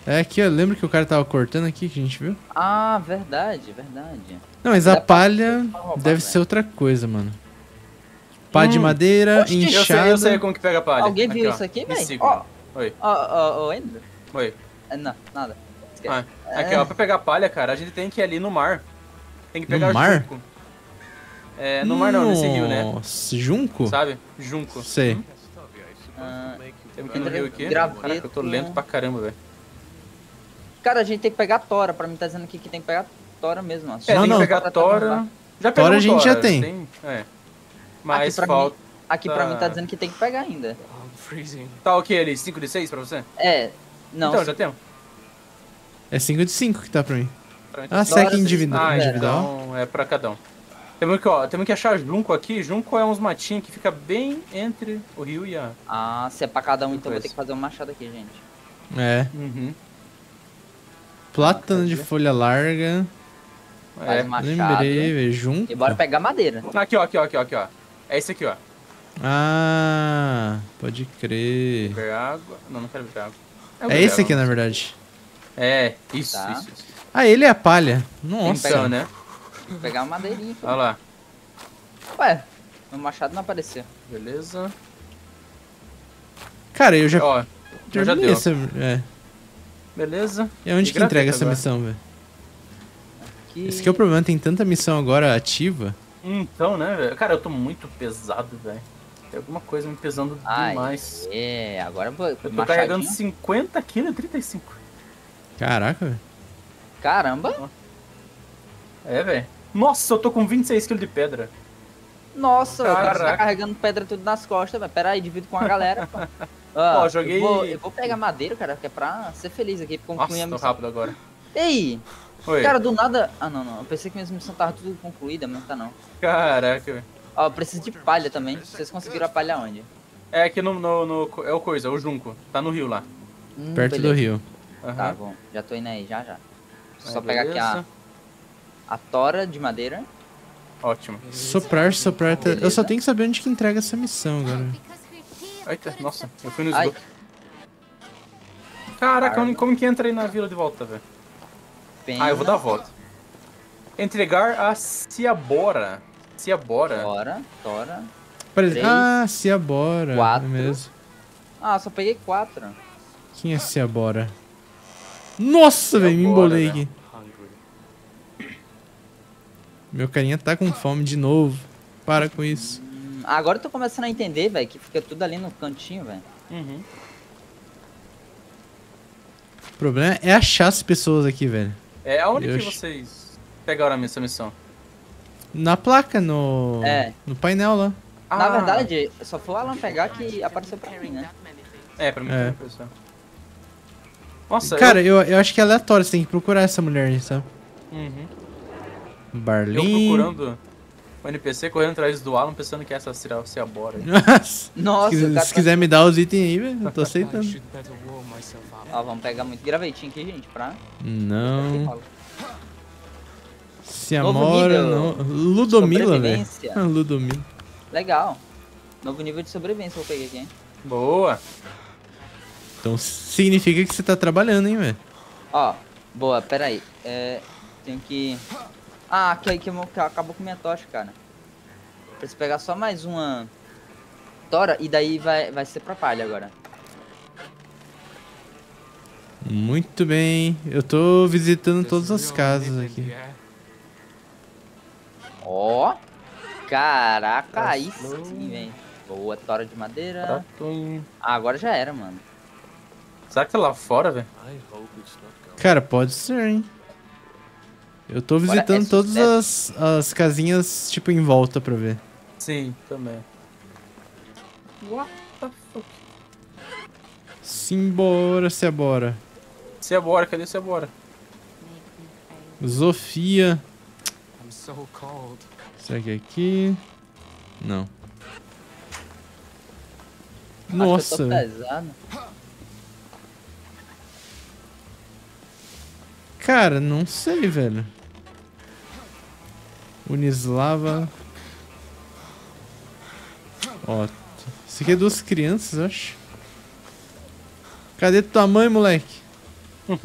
B: É aqui, ó. Lembra que o cara tava cortando aqui que a gente viu?
A: Ah, verdade, verdade.
B: Não, mas a
A: Dá pra-
B: palha
A: pra roubar,
B: deve
A: velho.
B: ser outra coisa, mano. Pá de
C: Hum.
B: madeira,
A: Oxi,
C: Eu sei,
B: enxada.
C: eu sei como que pega a palha.
A: Alguém viu
C: ó.
A: isso aqui, velho? Ó,
C: Oi,
A: ó, ó, ó, Andrew.
C: oi.
A: É, Não, nada.
C: Ah, aqui, ó, pra pegar palha, cara, a gente tem que ir ali no mar. Tem que
B: No
C: pegar
B: mar?
C: junco. É, no mar não, nesse rio, né?
B: Nossa, junco?
C: Sabe? Junco.
B: Sei.
A: Ah,
C: Temos que ir no rio aqui.
A: graveto.
C: Caraca, eu tô lento pra caramba, velho.
A: cara, a gente tem que pegar tora. Pra mim tá dizendo aqui que tem que pegar tora mesmo.
C: É,
B: Não,
C: tem
B: não.
C: que pegar tora. Já
B: Tora a gente já tem.
C: É. Mas
A: mim-
C: falta.
A: Aqui pra mim tá
C: Tá.
A: dizendo que tem que pegar ainda.
C: Tá ok ali, 5 de 6 pra você?
A: É, não.
C: Então, já temos.
B: É 5 de 5 que tá pra mim. Ah,
C: tá
B: será que
A: Tora,
B: individu
C: Ah,
A: Individual?
B: individual?
C: então é pra cada um. Temos que, ó, temos que achar junco aqui. Junco é uns matinhos que fica bem entre o rio e a.
A: Ah, se é pra cada um, então eu vou ter que fazer um machado aqui, gente.
B: É.
C: Uhum.
B: Plátano
C: Ah,
B: de folha larga.
A: Faz
C: É.
A: machado.
B: Lembrei, velho. Junco.
A: E bora pegar madeira.
C: Aqui, ó, aqui, ó, aqui, ó, aqui, ó. É esse aqui, ó.
B: Ah, pode crer.
C: Beber água. Não, não quero beber água.
B: É
C: beber
B: esse aqui, na verdade.
C: É, isso,
A: Tá.
C: isso, isso.
B: Ah, ele é a palha. Nossa.
C: Então, né?
A: Vou pegar uma madeirinha.
C: Olha lá.
A: Ué, meu machado não apareceu.
C: Beleza.
B: Cara, eu já
C: Ó, já
B: terminei
C: deu.
B: essa... É.
C: Beleza.
B: E onde
C: E
B: que entrega essa
C: agora.
B: missão, velho?
A: Aqui...
B: Esse que é o problema, tem tanta missão agora ativa.
C: Então, né, velho? Cara, eu tô muito pesado, velho. Tem alguma coisa me pesando
A: Ai,
C: demais.
A: É, agora eu vou.
C: Eu tô
A: machadinho.
C: carregando 50 kg e 35.
B: Caraca, velho.
A: Caramba!
C: É, velho. Nossa, eu tô com 26 kg de pedra.
A: Nossa, o cara tá
C: Caraca.
A: carregando pedra tudo nas costas, velho. Pera aí, divido com a galera, pô.
C: Ó, joguei-
A: Eu vou, eu vou pegar madeira, cara, que é pra ser feliz aqui, pra concluir
C: Nossa,
A: a
C: tô
A: missão.
C: rápido agora.
A: Ei!
C: Oi.
A: Cara, do nada. Ah, não, não. Eu pensei que minha missão tava tudo concluída, mas não tá não.
C: Caraca, velho.
A: Ó, eu preciso de palha também. Vocês conseguiram a palha onde?
C: É aqui no, no, no- É o coisa, o Junco. Tá no rio lá.
A: Hum,
B: Perto do
A: beleza.
B: rio.
C: Aham.
A: Tá bom, já tô indo aí, já já. Só
C: Aí,
A: pegar aqui a,
C: beleza.
A: a tora de madeira.
C: Ótimo.
B: Soprar, soprar... tá- Eu
A: Beleza.
B: só tenho que saber onde que entrega essa missão agora.
C: Eita, nossa, eu fui no esgoto. Caraca, como, como que entra aí na vila de volta, velho? Ah, eu vou dar a volta. Entregar a Ciabora. Ciabora.
A: Tora, tora.
B: Pare-
A: Três,
B: Ah, Ciabora.
A: quatro.
B: É mesmo.
A: Ah, só peguei quatro.
B: Quem é Ciabora? Nossa, velho, me embolei
C: né?
B: aqui. Meu carinha tá com fome de novo. Para com isso.
A: Hum, agora eu tô começando a entender, velho, que fica tudo ali no cantinho, velho.
C: Uhum.
B: O problema é achar as pessoas aqui, velho.
C: É, aonde
B: Eu
C: que
B: acho-
C: vocês pegaram essa missão?
B: Na placa, no.
A: É.
B: No painel lá.
A: Na
C: Ah,
A: verdade, só foi o Alan pegar que apareceu pra mim, né?
C: É, pra mim
B: É.
C: também, pessoal. Nossa,
B: Cara, eu... Eu, acho que é aleatório, você tem que procurar essa mulher aí, sabe?
C: eu, uhum. eu
B: Barlin.
C: procurando o NPC, correndo atrás do Alan, pensando que essa seria Ciabora. aí.
B: Nossa.
A: Nossa,
B: se,
A: cara
B: se
A: tá-
B: quiser me dar os itens aí, velho, eu tô aceitando.
A: Ó, vamos pegar muito gravetinho aqui, gente, pra...
B: Não. Se amora, não. Ludomila, velho.
A: Sobrevivência.
B: Ludomila.
A: Legal. Novo nível de sobrevivência eu peguei aqui, hein?
C: Boa!
B: Então significa que você tá trabalhando, hein, velho.
A: Ó, boa, pera aí. É, tenho que Ah, que aí que acabou com minha tocha, cara. Preciso pegar só mais uma tora e daí vai, vai ser pra palha agora.
B: Muito bem. Eu tô visitando todas as casas aqui.
A: Ó. Caraca,
C: Tá
A: aí sim, velho. Boa, tora de madeira. Ah, agora já era, mano.
C: Será que tá lá fora, velho?
B: Cara, pode ser, hein? Eu tô visitando
A: é
B: todas as, as casinhas, tipo, em volta pra ver.
C: Sim, também. What the fuck?
B: Simbora, se bora.
C: Se é bora, cadê se é bora?
B: Zofia.
D: I'm so cold.
B: Será que é aqui? Não.
A: Acho que
B: Nossa,
A: eu tô pesado.
B: Cara, não sei, velho. Unislava. Ó, isso aqui é duas crianças, eu acho. Cadê tua mãe, moleque?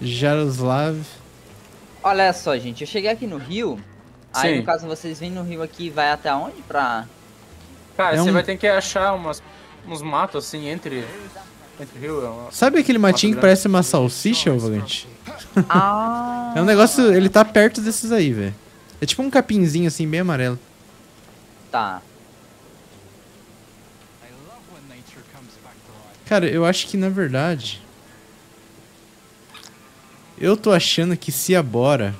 B: Jaroslav.
A: Olha só, gente, eu cheguei aqui no rio. Aí,
C: Sim.
A: no caso, vocês vêm no rio aqui, vai até onde pra...
C: Cara,
B: É
C: você
B: um-
C: vai ter que achar umas, uns matos assim entre. É
B: Sabe aquele matinho que parece uma salsicha, ô vagante?
A: Ah!
B: É um negócio, ele tá perto desses aí, velho. É tipo um capinzinho assim, bem amarelo.
A: Tá.
D: I love when nature comes back to life.
B: Cara, eu acho que na verdade. Eu tô achando que Ciabora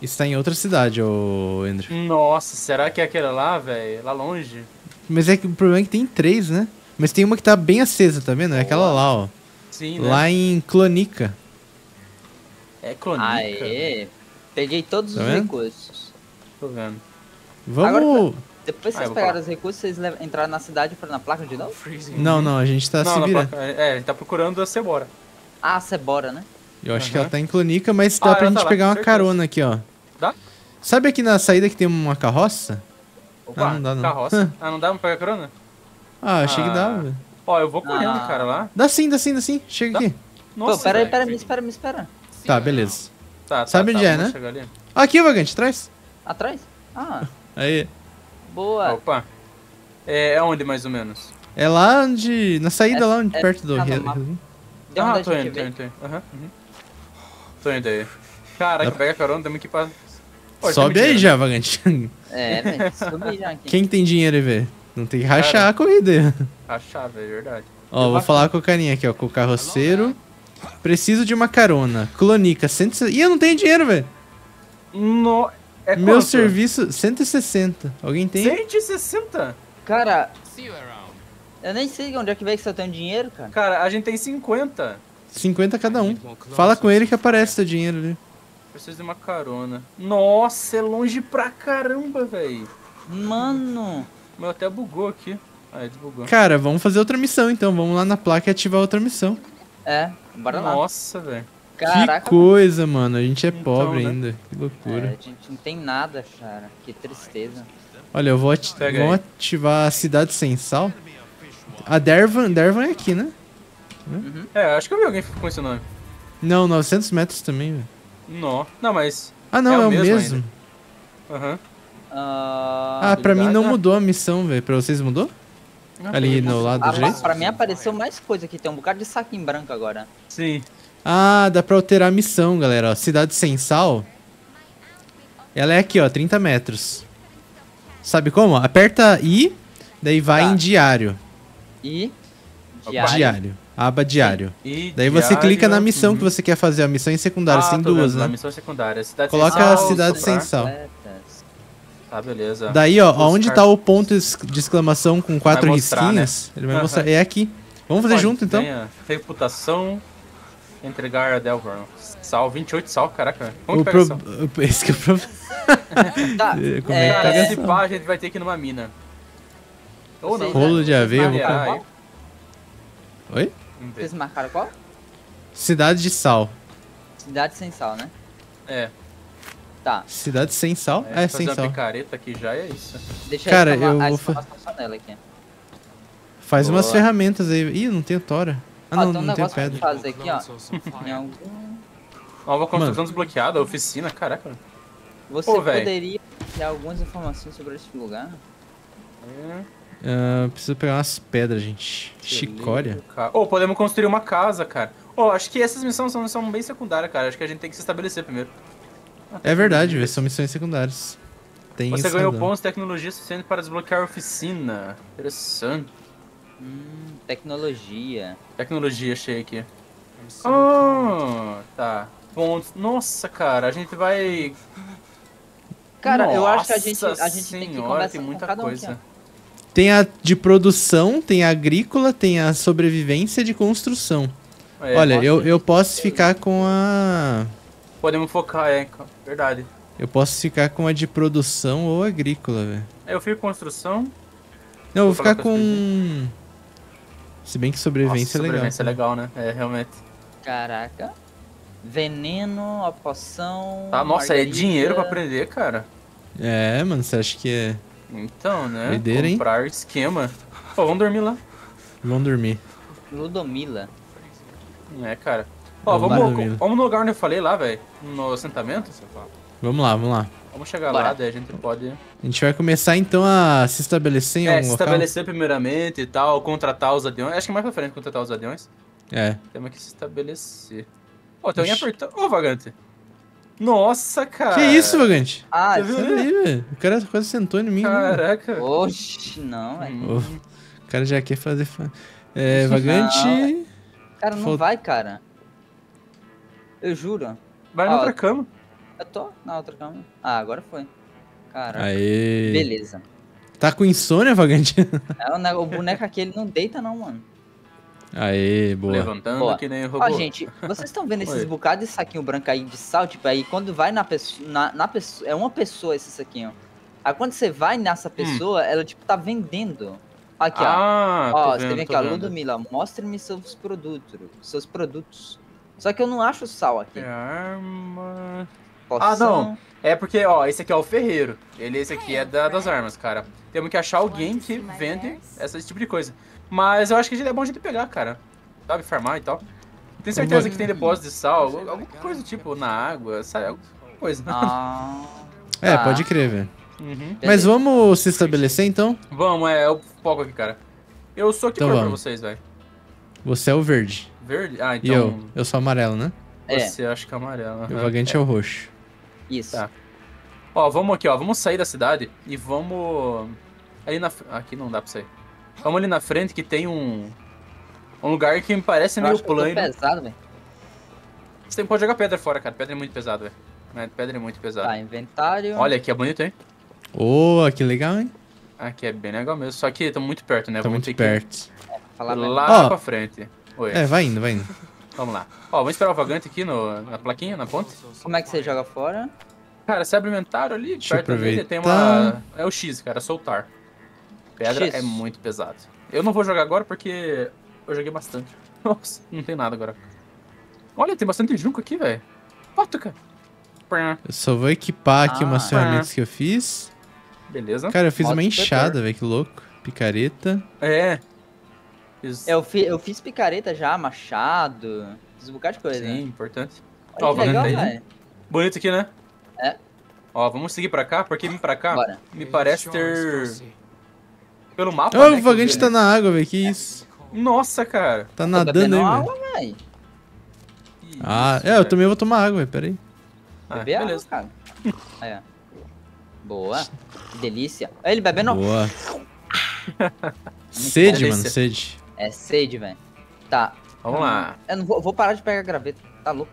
B: está em outra cidade, ô Andrew.
C: Nossa, será que é aquele lá, velho? Lá longe?
B: Mas é que o problema é que tem três, né? Mas tem uma que tá bem acesa, tá vendo? É aquela lá, ó.
C: Sim, né?
B: Lá em Clonica.
C: É clonica.
A: Aê! Peguei todos
B: Tá
A: os
B: vendo?
A: recursos.
C: Tô vendo.
B: Vamos.
A: Depois
C: Ah,
A: vocês pegaram
C: falar.
A: os recursos, vocês entraram na cidade e foram na placa de novo?
B: Não, não, a gente tá
C: não,
B: se
C: na
B: virando.
C: placa- é, a gente tá procurando a cebora.
A: Ah, Cebora, né?
B: Eu acho que
C: Aham.
B: ela tá em Clonica, mas dá
C: Ah,
B: pra gente
C: tá lá,
B: pegar uma
C: certeza.
B: carona aqui, ó.
C: Dá?
B: Sabe aqui na saída que tem uma carroça?
C: Opa,
B: Ah, não dá, não.
C: carroça. ah, não dá pra pegar carona?
B: Ah, achei que
C: Ah.
B: dava.
C: Ó, eu vou correndo,
A: Ah.
C: cara, lá.
B: Dá sim, dá sim, dá sim. Chega
C: Dá.
B: aqui.
C: Nossa,
A: Pô, pera aí,
C: velho.
A: pera aí, me espera, me espera.
B: Tá, beleza.
C: Tá, tá,
B: Sabe
C: tá,
B: onde é, né?
C: chegar ali.
B: Aqui, vagante, traz.
A: Atrás? Ah,
B: Aí.
A: boa.
C: Opa. É, é onde mais ou menos?
B: É lá onde. Na saída
A: É-
B: lá onde
A: é-
B: perto do
A: tá no
B: rio.
A: mapa.
B: rio.
A: Deu uma
C: ah, tô indo, tô indo, tô indo. Aham, uhum. Tô indo aí. Caraca, pega carona, temos que ir pra... Pô,
B: Sobe aí
C: dinheiro,
B: já, vagante.
A: É, velho, subi já aqui.
B: Quem tem dinheiro aí, velho? Não tem que rachar a corrida
C: né? A chave, é verdade.
B: Ó, vou falar com o carinha aqui, ó. Com o carroceiro. Preciso de uma carona. Clonica, 160. Ih, eu não tenho dinheiro, velho.
C: No... É
B: Meu
C: quanto?
B: serviço, 160. Alguém tem?
C: 160?
A: Cara,
D: See you around.
A: eu nem sei onde é que veio que você tem dinheiro, cara.
C: Cara, a gente tem 50.
B: 50 cada um. Fala com ele que aparece seu dinheiro ali.
C: Preciso de uma carona. Nossa, é longe pra caramba, velho.
A: Mano,
C: Meu até bugou aqui. Ah, desbugou.
B: Cara, vamos fazer outra missão então. Vamos lá na placa e ativar outra missão.
A: é, bora lá.
C: Nossa, velho.
A: Caraca,
B: que coisa, mano. A gente é
C: Então,
B: pobre
C: né?
B: ainda. Que
A: é,
B: loucura.
A: a gente não tem nada, cara. Que tristeza.
B: Olha, eu vou ati
C: Pega aí.
B: ativar a cidade sem sal. A Dervan, Dervan é aqui, né?
C: É, acho que eu vi alguém com esse nome.
B: Não, 900 metros também, velho.
C: Não. Não, mas...
B: Ah, não,
C: É
B: é,
C: o mesmo. Aham.
A: Ah,
B: Ah, pra mim não
C: Ah.
B: mudou a missão, velho. Pra vocês mudou?
C: Não,
B: Ali no lado
A: ah,
B: direito?
A: pra mim apareceu mais coisa aqui. Tem um bocado de saquinho branco agora.
C: Sim.
B: Ah, dá pra alterar a missão, galera. Ó, cidade sem sal. Ela é aqui, ó, 30 metros. Sabe como? Aperta I, daí vai
A: Tá.
B: em diário.
A: E.
C: Opa.
B: Diário. Aba diário.
C: E
B: Daí você
C: diário-
B: clica na missão
C: Uhum.
B: que você quer fazer. A missão em secundário,
C: ah,
B: tem duas,
C: vendo, Na
B: né?
C: missão secundária. Cidade
B: Coloca
C: sem
B: a
C: sal,
B: cidade
C: soprar.
B: sem sal.
C: Tá, beleza.
B: Daí, ó, onde tá o ponto de exclamação com quatro
C: Vai mostrar,
B: risquinhos, ele vai
C: Aham.
B: mostrar. É aqui. Vamos fazer
C: Ó,
B: junto, então?
C: Reputação, entregar a Delver. Sal, 28 sal, caraca. Como
B: O
C: que pega
B: pro...
C: sal?
B: Esse que é o problema.
A: Tá,
B: Como é que
A: é,
C: se pá, a gente vai ter que ir numa mina. Ou não.
A: Vocês-
B: Rolo de aveia, vou
A: qual?
B: Oi?
A: Vocês marcaram qual?
B: Cidade de sal.
A: Cidade sem sal, né?
C: É,
A: Tá,
B: Cidade sem sal?
C: é,
B: É,
C: fazer
B: sem
C: uma
B: sal.
C: picareta aqui já é isso.
A: deixa
B: Cara,
A: eu
B: vou fa-
A: exclamação só nela aqui.
B: Faz umas
A: Boa.
B: ferramentas aí. Ih, não tenho tora. Ah,
A: Ó,
B: não,
A: tem um
B: não
A: pra
B: pedra.
A: fazer aqui, ó. Em
D: fire.
A: algum...
C: Nova construção desbloqueada, oficina, caraca.
A: Você
C: Pô,
A: poderia ter algumas informações sobre esse lugar?
C: É.
B: Ah, preciso pegar umas pedras, gente. Chicória.
C: Ca- Ô, podemos construir uma casa, cara. Ô, acho que essas missões são, são bem secundárias, cara. Acho que a gente tem que se estabelecer primeiro.
B: É verdade. São missões secundárias. Tem
C: Você ganhou pontos de tecnologia suficiente para desbloquear a oficina. Interessante.
A: Hum, tecnologia.
C: Tecnologia, achei aqui.
D: So
C: Ah, tá. Pontos. Nossa, cara, a gente vai.
A: Cara, eu acho que a gente,
C: Nossa
A: a gente tem que
C: senhora,
A: conversar
C: tem
A: com
C: muita
A: cada um
C: coisa.
A: aqui.
B: Tem a de produção, tem a agrícola, tem a sobrevivência de construção.
C: É,
B: Olha,
C: nossa,
B: eu, eu posso ficar com a.
C: Podemos focar, é, verdade.
B: Eu posso ficar com a de produção ou agrícola, velho.
C: Eu fico construção.
B: Não, eu vou ficar
C: com
B: com. Se bem que sobrevivência
C: Nossa,
B: é legal.
C: sobrevivência é legal, né? É, realmente.
A: Caraca. Veneno, a poção.
C: Tá, nossa, é
A: margarita.
C: dinheiro pra aprender, cara.
B: É, mano, você acha que é.
C: Então, né?
B: Doideira, hein?
C: Comprar esquema. Pô, vamos dormir lá.
B: Vão dormir.
A: Ludomila.
C: É, cara. Ó,
B: Vamos
C: vamos, no lugar onde eu falei lá, velho. No assentamento.
B: Vamos lá, vamos lá.
C: Vamos chegar
A: Bora.
C: lá, daí a gente pode.
B: A gente vai começar então a se estabelecer em
C: É,
B: algum
C: se
B: local.
C: estabelecer primeiramente e tal, contratar os aviões. Acho que mais pra frente contratar os aviões.
B: É.
C: Temos que se estabelecer. Ó, tem alguém apertando. Ô, vagante. Nossa, cara.
B: Que isso, Vagante?
A: Ah,
C: Você viu?
B: Daí, velho. O cara quase sentou em mim. né?
C: Caraca.
A: Oxi, não, velho.
B: O cara já quer fazer. fa- É, Vagante.
A: Cara, não
B: Falta-
A: vai, cara. Eu juro.
C: Vai na
A: Ó,
C: outra cama.
A: Eu tô na outra cama. Ah, agora foi. Caraca.
B: Aê.
A: Beleza.
B: Tá com insônia, Vagante?
A: É, o, ne- o boneco aquele não deita, não, mano.
B: Aê, boa.
C: Levantando
A: Boa.
C: que nem robô.
A: Ó, gente, vocês estão vendo esses bocados de saquinho branco aí de sal? Tipo, aí quando vai na pessoa. Na, na pessoa é uma pessoa esse saquinho. Aí quando você vai nessa pessoa, ela, tipo, tá vendendo. Aqui, ó.
C: Hum. Ah,
A: Ó, você
C: vendo,
A: vem
C: tô
A: aqui, ó. Ludmilla, mostre-me seus produtos. Seus produtos. Só que eu não acho sal aqui.
C: É arma...
A: Poção.
C: Ah, não. É porque, ó, esse aqui é o ferreiro. Ele, esse aqui é da- das armas, cara. Temos que achar alguém que vende esse tipo de coisa. Mas eu acho que é bom a gente pegar, cara. Sabe, farmar e tal. Tenho certeza que tem depósito de sal, alguma coisa tipo na água, sabe? Alguma coisa.
A: Ah,
B: É,
A: tá.
B: pode crer, velho.
C: Uhum.
B: Mas vamos se estabelecer então?
C: Vamos, é o foco aqui, cara. Eu sou que
B: Então
C: cor pra vocês, velho?
B: Você é o verde.
C: Verde? Ah,
B: E
C: então.
B: eu? Eu sou amarelo, né?
A: É,
C: Você acha que é amarelo.
B: E o. Vagante é o roxo.
A: isso.
C: Tá. Ó, vamos aqui, ó. Vamos sair da cidade e vamos. Ali na. Aqui não dá pra sair. Vamos ali na frente que tem um. Um lugar que me parece
A: Eu
C: meio
A: acho que eu tô
C: plano.
A: pesado, velho.
C: Você pode jogar pedra fora, cara. Pedra é muito pesado, velho. É, Pedra é muito pesado.
A: Tá, inventário.
C: Olha, aqui é bonito, hein?
B: Ô, que legal, hein?
C: Aqui é bem legal mesmo. Só que estamos muito perto, né?
B: Tá
C: vamos
B: muito
C: ter
B: perto.
A: Falar
C: que ir
A: mesmo.
C: lá
B: Ó.
C: pra frente. Oi,
B: É, vai indo, vai indo.
C: vamos lá. Ó, vamos esperar o vagante aqui no, na plaquinha, na ponte.
A: Como é que você joga fora?
C: Cara, você abre o inventário ali,
B: Deixa
C: perto dele tem uma. É o X, cara, soltar. Pedra
A: X.
C: é muito pesado. Eu não vou jogar agora porque eu joguei bastante. Nossa, não tem nada agora. Olha, tem bastante junco aqui, velho. Bota, cara. Pá,
B: Eu só vou equipar aqui
A: Ah.
B: umas ferramentas que eu fiz.
C: Beleza.
B: Cara, eu fiz
A: Modo
B: uma enxada, velho, que louco. Picareta.
C: É. Fiz-
A: Eu, fi, eu fiz picareta já, machado. Fiz um bocado de coisa.
C: Sim,
A: né?
C: importante.
A: Olha
C: Ó,
A: que legal,
C: aí.
A: velho.
C: Bonito aqui, né?
A: É.
C: Ó, vamos seguir pra cá, porque vir pra cá
A: Bora.
C: me parece ter. Pelo mapa.
B: Ô,
C: né,
B: o Vagante tá
C: ali.
B: na água, velho, que isso.
C: Nossa, cara.
B: Tá nadando aí,
A: água, velho.
B: Ah,
C: isso,
B: é, eu também vou tomar água, velho, peraí.
C: Ah,
A: Beber água,
C: beleza.
A: cara. Aí, ó. Boa. Que delícia. Olha ele bebendo.
B: Boa. Sede, mano, sede.
A: É sede, velho. Tá.
C: Vamos lá.
A: Eu não vou, vou parar de pegar graveto. Tá louco.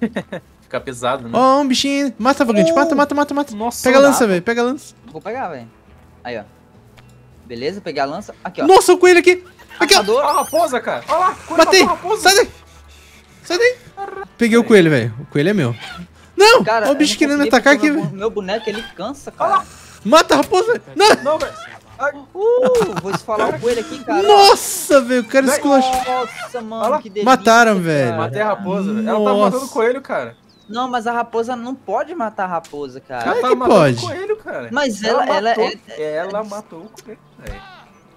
C: Ficar pesado, né?
B: Ó, um bichinho. Mata, Vagante, mata, mata, mata, mata.
C: Nossa,
B: Pega a lança, velho, pega a lança.
A: Vou pegar, velho. Aí, ó. Beleza, peguei a lança. Aqui, ó.
B: Nossa, o coelho aqui. Aqui, ó.
C: Ó, a raposa, cara. Olha lá. coelho
B: Matei.
C: raposa.
B: Sai daí. Sai daí. Peguei o coelho, velho. O coelho é meu. Não,
A: Cara,
B: ó o bicho querendo me atacar aqui,
A: meu,
B: velho.
A: meu boneco, ele cansa, cara.
B: Mata a raposa. Não.
C: Não, velho.
A: Uh, vou esfalar o coelho aqui, cara.
B: Nossa, velho, o cara esculachou.
A: Nossa, mano, que delícia.
B: Mataram,
A: cara.
B: velho.
C: Matei a raposa, velho. Ela tá matando o coelho, cara.
A: Não, mas a raposa não pode matar a raposa, cara.
B: Cara,
C: Ela tá
B: que
C: matando
B: pode.
C: o coelho, cara.
A: Mas ela- ela-
C: matou,
A: ela-
C: ela matou o coelho, velho.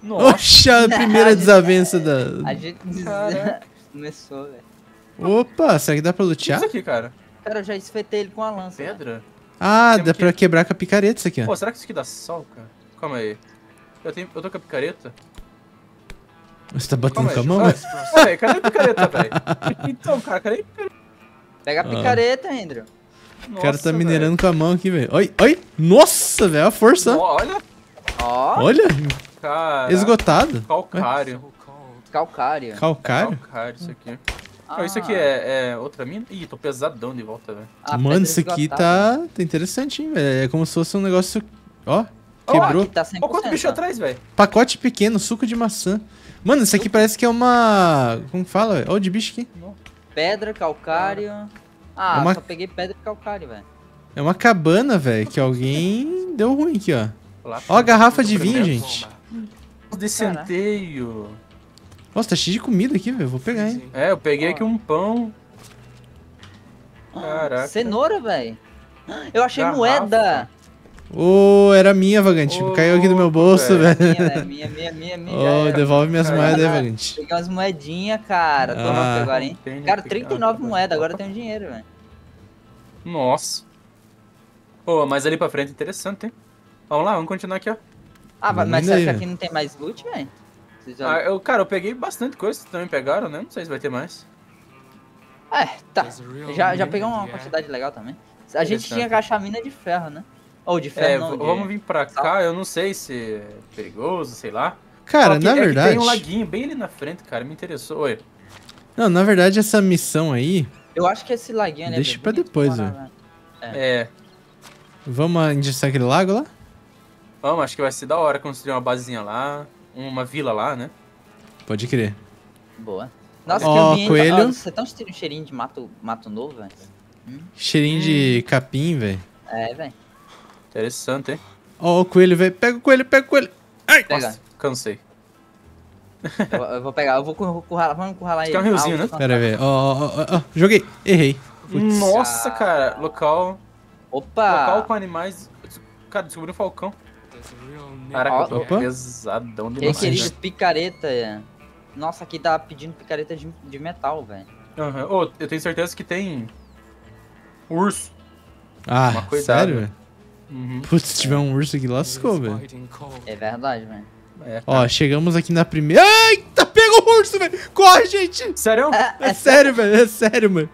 C: Nossa.
B: Oxa, a primeira desavença da.
A: A gente começou, velho.
B: Opa, será que dá pra lutear?
C: Isso aqui, cara.
A: Cara, eu já esfetei ele com a lança.
C: Pedra?
B: Ah,
C: Temos
B: dá
C: que-
B: pra quebrar com a picareta isso aqui, ó.
C: Pô, será que isso aqui dá sol, cara? Calma aí. Eu, tenho, eu tô com a picareta?
B: Você tá batendo
C: Calma
B: com a mão,
C: Ah? Ô, velho, cadê a picareta, velho? Então, cara, cadê a picareta?
A: Pega a picareta, Andrew.
B: O cara tá minerando com a mão aqui, velho. Oi, oi! Nossa, velho, a força.
C: Olha,
B: Olha,
C: cara.
B: esgotado.
C: Calcário.
A: Calcário.
B: Calcário.
C: Calcário, isso aqui.
A: Ah,
C: Não, isso aqui é, é outra mina? Ih, tô pesadão de volta, velho.
A: a
B: Mano,
A: pedra
B: isso aqui tá, tá interessante, hein, velho. É como se fosse um negócio. Ó, quebrou.
A: aqui tá 100%.
C: Ó, quanto bicho atrás, velho?
B: Pacote pequeno, suco de maçã. Mano, isso aqui parece que é uma. Como que fala? velho? Olha o de bicho aqui.
A: Pedra, calcário. Ah,
B: É uma-
A: só peguei pedra e calcário, velho.
B: É uma cabana, velho, que alguém deu ruim aqui, ó.
C: Lá.
B: Ó a garrafa de vinho, gente.
C: De centeio.
B: Nossa, tá cheio de comida aqui, velho. Vou pegar, hein.
C: É, eu peguei aqui um pão. Caraca.
A: Cenoura, velho. Eu achei
C: Garrafa.
A: moeda.
B: Ô, era minha, vagante.
C: Ô,
B: Caiu aqui do meu bolso,
C: velho.
A: Minha, minha, minha, minha, minha.
B: Ô,
A: era.
B: devolve minhas
C: Caralho.
B: moedas aí, vagante.
A: Peguei umas moedinhas, cara. Tô
B: Ah.
A: agora, hein? Cara,
C: Tem-
A: 39
C: ah,
A: moedas, agora eu tenho dinheiro, velho.
C: Nossa. Pô, mas ali pra frente é interessante, hein? Vamos lá, vamos continuar aqui, ó.
A: Ah, mas você acha que aqui não tem mais loot, velho? Já-
C: Ah, eu, cara, eu peguei bastante coisa, vocês também pegaram, né? Não sei se vai ter mais.
A: É, tá. Já, já
D: in
A: uma quantidade legal também. A gente tinha que achar mina de ferro, né? Ou de
C: É,
A: ferro, de-
C: vamos vir pra cá, eu não sei se é perigoso, sei lá.
B: Cara,
C: que
B: na
C: é
B: verdade.
C: tem um laguinho bem ali na frente, cara, me interessou. Oi.
B: Não, na verdade, essa missão aí.
A: Eu acho que esse laguinho ali é
B: Deixa
A: bem
B: pra
A: bonito
B: depois, velho.
C: É,
B: Vamos endiçar aquele lago lá?
C: vamos, acho que vai ser da hora construir uma basezinha lá, uma vila lá, né?
B: Pode crer.
A: Boa. Nossa,
B: Ó,
A: que ambiente.
B: coelho.
A: Ó, você tá sentindo um cheirinho de mato, mato novo, velho?
B: Cheirinho de capim, velho.
A: É, velho.
C: Interessante, hein?
B: Ó, o coelho, velho. Pega o coelho, pega o coelho.
A: Pega.
C: Nossa, cansei.
A: Eu, eu vou pegar, eu vou cur- curralar, vamos curralar ele.
C: é um riozinho,
A: Ah,
C: né?
A: eu-
B: Pera aí, velho. Ó, ó, ó, ó. Joguei. Errei. Putz.
C: Nossa, cara, local,
A: Opa!
C: local com animais. Cara, descobri um falcão. Caraca, eu tô
B: Opa.
C: pesadão demais.
A: querido, picareta. é. Nossa, aqui tá pedindo picareta de, de metal, velho.
C: Aham. Ô, eu tenho certeza que tem urso.
B: Ah,
C: Toma cuidado,
B: sério,
C: né?
B: velho?
C: Uhum.
B: Putz, se tiver um urso aqui, lascou, velho.
A: É verdade, velho.
C: É,
B: Ó, chegamos aqui na primeira. Eita, pegou o urso, velho! Corre, gente!
C: Sério?
B: É sério, velho, é sério, mano.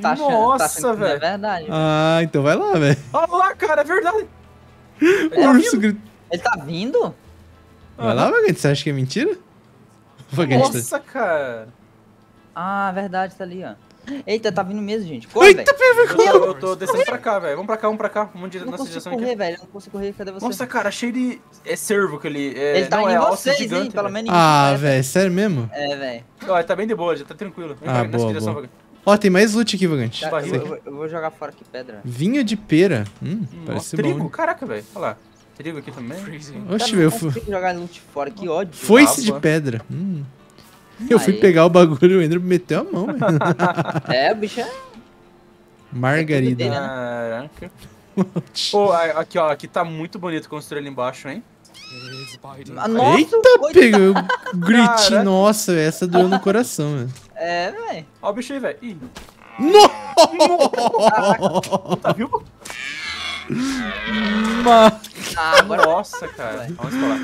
A: Tá achando,
C: Nossa,
A: tá não É
C: velho.
A: verdade. velho.
B: Ah, então vai lá, velho.
C: Olha lá, cara, é verdade.
B: O urso grita.
A: Ele tá vindo?
B: Vai lá, Vagante, você acha que é mentira? Vagante tá...
C: Nossa, cara.
A: Ah, verdade, tá ali, ó. Eita, tá vindo mesmo, gente. Corre, velho.
B: Eita, pega,
C: Eu eu tô descendo pra cá, velho. Vamos pra cá, vamos pra cá. Vamos de,
A: Eu não consigo
C: direção
A: correr,
C: aqui.
A: velho. Eu não consigo correr. Cadê você?
C: Nossa, cara, cheio de. É cervo que ele. É...
A: ele tá
C: não, é
A: em
C: alce
A: vocês,
C: gigante.
A: hein? Pelo
C: velho.
A: menos.
B: Ah,
A: é,
B: velho, sério mesmo?
A: É, velho.
C: Ó, ele tá bem de boa, já tá tranquilo. Vem
B: Ah, boa,
C: direção,
B: boa.
C: Vagante.
B: Ó, tem mais loot aqui, Vagante.
A: Tá, eu, eu vou- jogar fora aqui pedra. velho.
B: Vinho de pera. Hum,
C: Nossa,
B: parece
C: trigo,
B: bom. hein?
C: caraca, velho. Olha lá. Trigo aqui também.
B: Oxe, velho, eu
A: não
B: fui...
A: consigo jogar loot fora, que ódio.
B: Foice de pedra. Hum. Eu fui pegar o bagulho e o Ender meteu a mão, velho.
A: É, o bicho é.
B: Margarida.
A: Né?
C: Caraca. Pô, a- aqui, ó. Aqui tá muito bonito construir ali embaixo, hein?
A: Ah, Nossa,
B: Eita, pegou o gritinho.
C: Caraca.
B: Nossa, essa doeu no coração, velho.
A: É, velho.
C: Ó o bicho aí, velho. Ih,
B: Nossa!
C: tá vivo?
A: Ah, agora.
C: Nossa, cara. Vamos falar.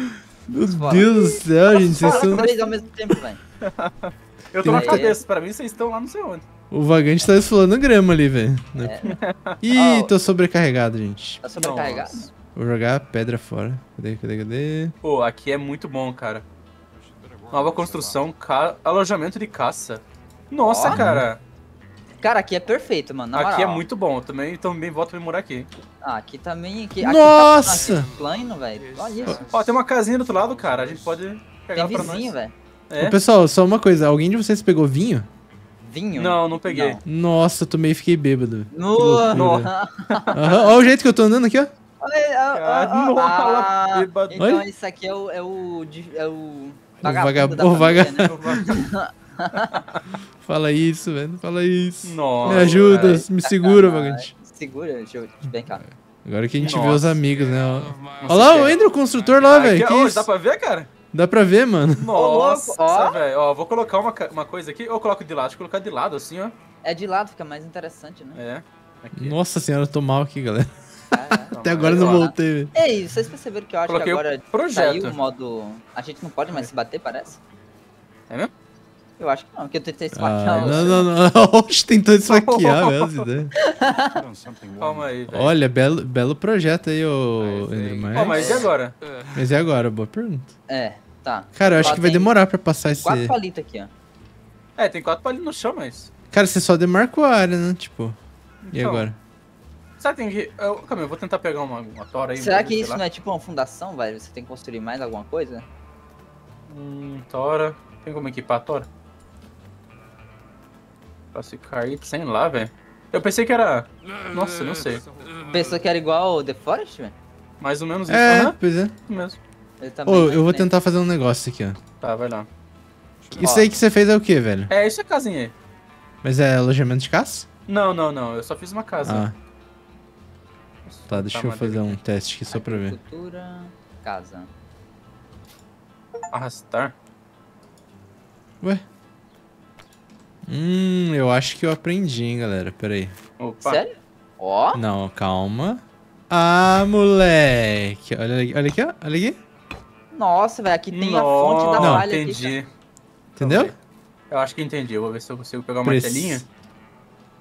B: Meu. Deus do céu, gente. Vocês são...
A: ao mesmo tempo, velho.
C: Eu tô na cabeça. Pra mim, vocês estão lá não sei onde.
B: O vagante tá esfolando grama ali, velho. Né? Ih,
A: Ó.
B: tô sobrecarregado, gente.
A: Tá sobrecarregado?
C: Nossa.
B: Vou jogar pedra fora. Cadê, cadê, cadê?
C: Pô, aqui é muito bom, cara. Nova construção, ca... alojamento de caça. Nossa,
A: Ó.
C: cara.
A: Cara, aqui é perfeito, mano. Na
C: aqui
A: moral.
C: é muito bom. Eu também, também volto a morar aqui.
A: Ah, aqui também. Aqui, aqui
B: Nossa!
A: Tá, aqui, plano, velho. Olha isso.
C: Ó, tem uma casinha do outro lado, cara. A gente pode pegar
A: Tem
C: pra
A: vizinho,
C: nós.
A: velho.
C: É?
B: Ô, pessoal, só uma coisa. Alguém de vocês pegou vinho?
A: Vinho?
C: Não, não peguei.
B: Nossa, eu tomei e fiquei bêbado.
A: No...
B: Olha o jeito que eu tô andando aqui, ó.
A: Olha, ah,
C: Ah,
A: ah,
C: bêbado.
A: Então
B: Olha.
A: isso aqui é o. É o, é o
B: vagabundo- o
A: família,
B: vaga-
A: né?
B: Fala isso, velho. Fala isso.
C: Nossa.
B: me ajuda,
C: cara.
B: me segura, vagante.
A: Segura, deixa eu. Vem cá.
B: Agora que a gente vê
C: Nossa.
B: os amigos, né? Olha lá, o Ender, o construtor lá, velho. Isso?
C: dá pra ver, cara?
B: Dá pra ver, mano.
C: Nossa, velho. Ó, vou colocar uma, uma coisa aqui. Eu coloco de lado. Deixa eu colocar de lado, assim, ó.
A: É de lado, fica mais interessante, né?
C: É. Aqui.
B: Nossa senhora, eu tô mal aqui, galera.
A: É.
B: Até agora eu não voltei.
A: Ei, vocês perceberam que eu acho
C: Coloquei
A: que
C: o
A: agora
C: projeto.
A: saiu o modo... A gente não pode mais se bater, parece?
C: É mesmo?
A: Eu acho que não, porque eu tentei
B: Ah,
A: esfaquear
B: não,
A: você.
B: não, não. Oxe, tentou esfaquear, velho. as ideias.
C: Calma aí, velho.
B: Olha, belo, belo projeto aí, ô Andrew, mas...
C: mas e agora?
B: Mas e agora? Boa pergunta.
A: É, tá.
B: Cara, eu acho que vai demorar pra passar esse...
A: Quatro palitos aqui, ó.
C: É, tem quatro palhinhos no chão, mas.
B: Cara, você só demarcou a área, né? Tipo, e
C: Então,
B: agora?
C: Será que tem que. Eu, calma aí, eu vou tentar pegar uma, uma tora aí.
A: Será que
C: sei
A: isso
C: lá.
A: não é tipo uma fundação, velho? Você tem que construir mais alguma coisa?
C: Hum, tora. Tem como equipar a tora? Posso cair sem lá, velho. Eu pensei que era Nossa, não sei.
A: Pensou que era igual o The Forest, velho?
C: mais ou menos isso.
B: É,
C: Aham,
B: pois é.
C: isso mesmo.
A: Ele tá
B: Ô, eu vou
A: dentro.
B: tentar fazer um negócio aqui, ó.
C: Tá, vai lá.
B: Isso aí que você fez é o quê, velho?
C: É, isso é casinha aí.
B: Mas é alojamento de caça?
C: Não, não, não. Eu só fiz uma casa.
B: Ah, tá, deixa eu
C: madeira
B: fazer um teste aqui só pra ver.
A: Agricultura, casa.
C: Arrastar.
B: Ué? Hum, eu acho que eu aprendi, hein, galera. Pera aí.
C: Opa.
A: Sério? Ó,
B: Não, calma. Ah, moleque. Olha, olha aqui, ó. Olha aqui.
A: Nossa, velho, aqui tem a fonte da
C: Não,
A: aqui.
C: entendi.
B: Entendeu?
C: Eu acho que entendi. Eu vou ver se eu consigo pegar o martelinho.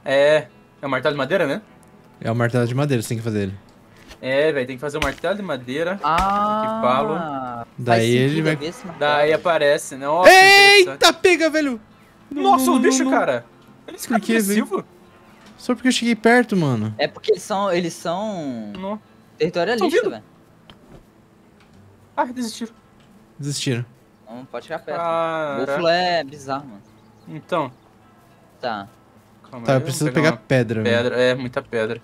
C: É. É um martelo de madeira, né?
B: É o martelo de madeira, você tem que fazer ele.
C: É, velho. Tem que fazer um martelo de madeira.
A: Ah, faz
B: Daí ele vai-
A: é.
C: Daí aparece. Nossa, interessante.
B: Eita, pega, velho!
C: Nossa,
B: não,
C: bichos,
B: não.
C: cara. Eles ficam
B: Por quê, velho?
C: agressivos.
B: Só porque eu cheguei perto, mano.
A: É porque eles são, eles são
C: Não.
A: territorialistas,
C: Duvido.
A: velho.
C: Ah, desistiram.
B: Desistiram.
A: Não pode chegar perto.
C: Cara.
A: Búfalo é bizarro, mano.
C: Então.
A: Tá.
C: Calma
B: Tá,
C: aí,
B: eu
C: vamos
B: preciso pegar
C: uma
B: pedra, velho.
C: pedra. É, muita pedra.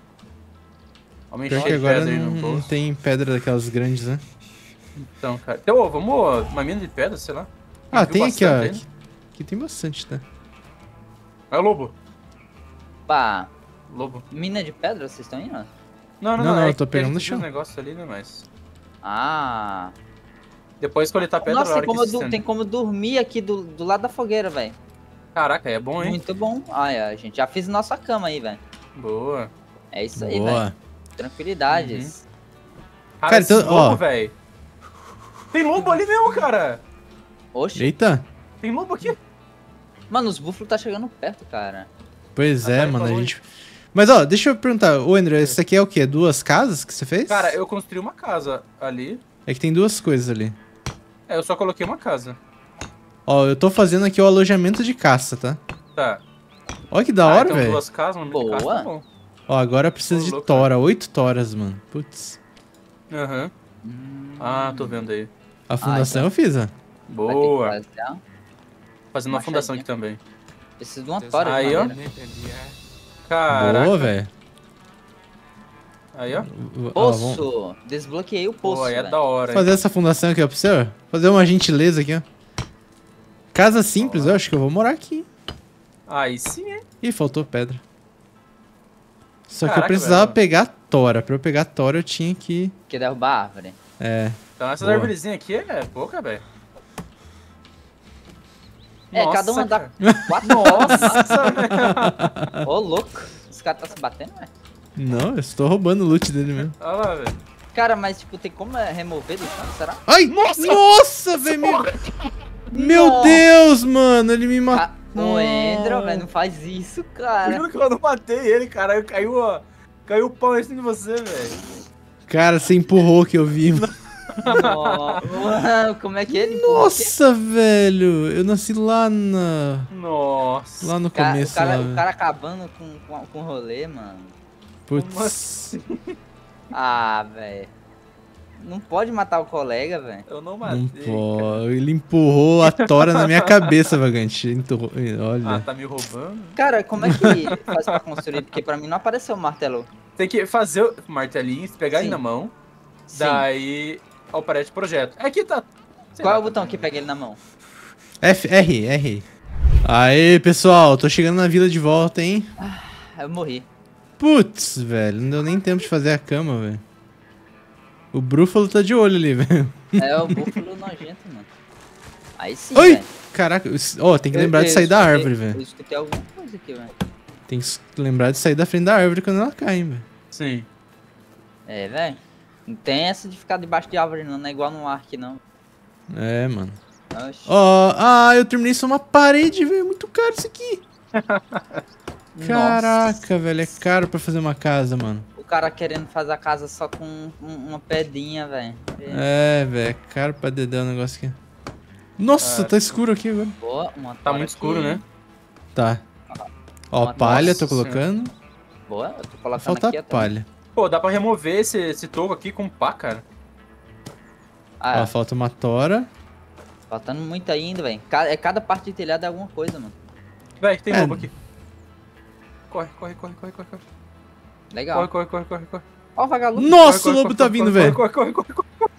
C: Vamos
B: Pior que
C: de
B: agora
C: pedra
B: não, não tem pedra daquelas grandes, né?
C: Então, cara. Então, vamos ó, uma mina de pedra, sei lá.
B: Ah, tem aqui, ó.
C: bastante aí,
B: Aqui, aqui tem bastante, tá?
C: É o lobo.
A: Pá,
C: Lobo.
A: mina de pedra, vocês estão indo?
C: Não, não,
B: Não,
C: não.
B: não,
C: é
B: eu tô pegando no chão.
C: os negócios ali, né, mas...
A: Ah.
C: Depois coletar pedra
A: Nossa, tem como, du- tem como dormir aqui do, do lado da fogueira, velho.
C: Caraca, é bom, hein?
A: Muito bom. Ai, a gente já fez nossa cama aí, velho.
C: Boa.
A: É isso aí, velho.
B: Boa.
A: Tranquilidades.
C: Cara,
B: Cara,
C: esse
B: então, ó.
C: lobo, velho. Tem lobo ali mesmo, cara.
A: Oxe.
B: Eita.
C: Tem lobo aqui.
A: Mano, os búfalos tá chegando perto, cara.
B: Pois é,
C: tá,
B: mano, a
C: falou
B: gente... Mas, ó, deixa eu perguntar. Ô, André, isso aqui é o quê? Duas casas que você fez?
C: Cara, eu construí uma casa ali.
B: É que tem duas coisas ali.
C: É, eu só coloquei uma casa.
B: Ó, eu tô fazendo aqui o alojamento de caça, tá?
C: Tá.
B: Olha que da
C: Ah,
B: hora,
C: então
B: velho.
C: duas casas, uma de casa,
A: Boa.
C: tá bom.
B: Ó, agora precisa de tora. Oito toras, mano. Putz.
C: Aham. Ah, tô vendo aí.
B: A fundação
A: então.
B: eu fiz, ó.
C: Boa. Fazendo uma fundação aqui também.
A: Preciso de uma tora
C: Aí, ó.
A: madeira.
C: Caraca.
B: Boa, velho.
C: Aí, ó.
B: Vamos
A: Poço. Desbloqueei o poço,
C: Pô, aí é
A: velho.
C: da hora. hein?
B: fazer essa fundação aqui, ó, pra você, ó. Fazer uma gentileza aqui, ó. Casa simples, eu acho que eu vou morar aqui.
C: Aí sim, hein?
B: Ih, faltou pedra. Só que eu
C: Caraca,
B: precisava
C: velho.
B: pegar tora. Pra eu pegar tora, eu tinha que...
A: Que derrubar a árvore.
B: É...
C: Então essas
B: Boa.
C: arvorezinhas aqui é pouca, velho.
A: É,
C: Nossa,
A: cada uma dá
C: cara.
A: quatro
C: Nossa.
A: Ô, louco. Os caras tá se batendo, velho.
B: Não, eu estou roubando o loot dele mesmo.
C: Olha lá, velho.
A: Cara, mas tipo, tem como é, remover do chão, será?
B: Ai! Nossa, velho! Meu... meu
A: Nossa.
B: Deus, mano! Ele me
A: Ah,
B: matou.
A: o Endro, velho, não faz isso,
C: Eu
A: cara.
C: juro que eu não matei ele, cara. Caiu, ó. Caiu o pau em cima de você, velho.
B: Cara, você empurrou que eu vi. mano.
A: Mano, como é que ele? empurrou?
B: Nossa, velho! Eu nasci lá na...
C: Nossa.
B: Lá no
A: O cara,
B: começo,
A: o, cara,
B: lá,
A: o cara acabando com, com, com o rolê, mano.
B: Putz.
C: assim?
A: Ah, velho. Não pode matar o colega, velho.
C: Eu não
B: Não
C: matei.
B: pode. Ele empurrou a tora na minha cabeça, vagante. Olha.
C: Ah, tá me roubando.
A: Cara, como é que faz pra construir? Porque pra mim não apareceu o martelo.
C: Tem que fazer o martelinho, pegar ele
A: Sim.
C: na mão.
A: Sim.
C: Daí aparece o projeto. Aqui tá. sei
A: Qual
C: lá,
A: é o
C: tá
A: botão que pega ele na mão?
B: F, R, R. Aê, pessoal, tô chegando na vila de volta, hein?
A: Ah, Eu morri.
B: Putz, velho, não deu nem tempo de fazer a cama, velho. O Brúfalo tá de olho ali, velho.
A: É o búfalo nojento, mano. Aí sim,
B: Oi!
A: velho.
B: Caraca, ó, tem que
A: Eu-
B: lembrar de
A: eu
B: sair da
A: escutei-
B: árvore, velho.
A: Eu escutei alguma coisa aqui, velho.
B: Tem que lembrar de sair da frente da árvore quando ela cai, velho.
C: Sim.
A: É, velho. Não tem essa de ficar debaixo de árvore, não. Não é igual no Ark, não.
B: É, mano. Ó, ah, eu terminei só uma parede, velho. Muito caro isso aqui. Caraca, velho, é caro pra fazer uma casa, mano.
A: O cara querendo fazer a casa só com um- uma pedrinha, velho.
B: É, velho, é caro pra dedé o negócio aqui. Nossa,
C: É.
B: tá escuro aqui agora.
A: Boa, uma
C: Tá muito escuro,
A: aqui.
C: né?
B: Tá. Ó,
A: Nossa
B: palha, tô
C: Senhora.
B: colocando.
A: Boa, eu tô colocando
B: Falta
A: aqui.
B: palha.
C: Pô, dá pra remover esse, esse toco aqui com pá, cara.
A: Ah,
B: Ó, falta uma tora.
A: faltando muito ainda, velho. Ca- É cada parte de telhado é alguma coisa, mano.
C: Véi, tem
B: É.
C: lobo aqui. Corre, corre, corre, corre, corre, corre.
A: Legal.
C: Corre, corre, corre, corre, corre.
A: Ó o vagalume.
B: Nossa,
C: Corre,
B: o lobo
C: corre,
B: tá
C: corre,
B: vindo,
C: corre,
B: velho.
C: Corre, corre, corre, corre.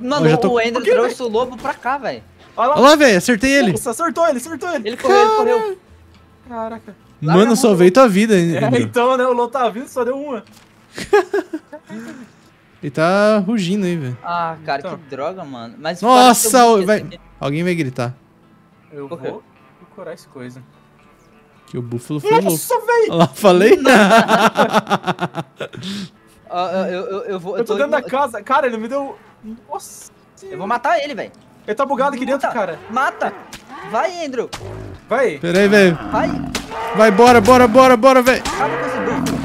A: Mano,
B: Eu já tô-
A: o Ender
C: O quê,
A: trouxe o lobo pra cá, velho.
C: Olha lá.
B: lá, velho, acertei ele.
C: Nossa, acertou ele, acertou ele.
A: Ele correu, ele correu.
C: Caraca.
B: Mano, veio tua vida,
C: É, então, né? O lobo tá vindo, só deu uma.
B: Ele tá rugindo aí, velho.
A: Ah, cara,
C: Então.
A: que droga, mano. Mas
B: Nossa,
A: eu vi
B: vai-. Alguém vai gritar.
C: Eu
A: Por
C: vou procurar essa coisa.
B: Que o búfalo foi louco.
C: Nossa, velho!
B: Olha lá, falei?
A: Ó, eu, eu, eu, eu vou.
C: Eu tô dentro da
A: eu,
C: casa. Cara, ele me deu... Nossa.
A: eu vou matar ele, velho.
C: Ele tá bugado aqui dentro,
A: Mata.
C: cara.
A: Mata! Vai, Andrew!
C: Vai.
B: Pera aí, velho.
A: Vai!
B: Vai, bora, bora, bora, bora, velho.
A: Acaba com esse búfalo!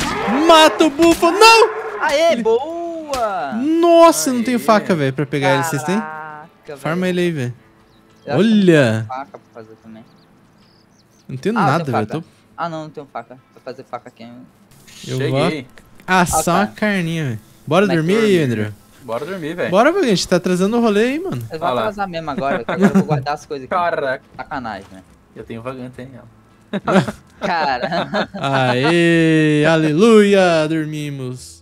B: Mata o búfalo. Não!
A: Aê, boa!
B: Nossa, eu não tenho
C: Aê.
B: faca, velho, pra pegar ele. Vocês têm?
A: Caraca.
B: Farma ele aí, velho. Olha.
A: Faca pra fazer também.
B: Não tenho
A: Ah,
B: nada, velho. Tô...
A: Ah, não, não tenho faca. Pra fazer faca aqui.
B: Eu
C: Cheguei.
B: assar
A: Ah, tá.
B: uma carninha, velho. Bora
A: Como é
B: dormir aí? Andrew.
C: Bora dormir, velho.
B: Bora, velho. A gente tá atrasando o rolê aí, mano.
A: Eu vou
C: Ah
A: atrasar mesmo agora, agora eu vou guardar as coisas aqui.
C: Caraca.
A: Sacanagem, né?
C: Eu tenho vagante, hein? ela.
A: Cara.
B: Aê, aleluia, dormimos.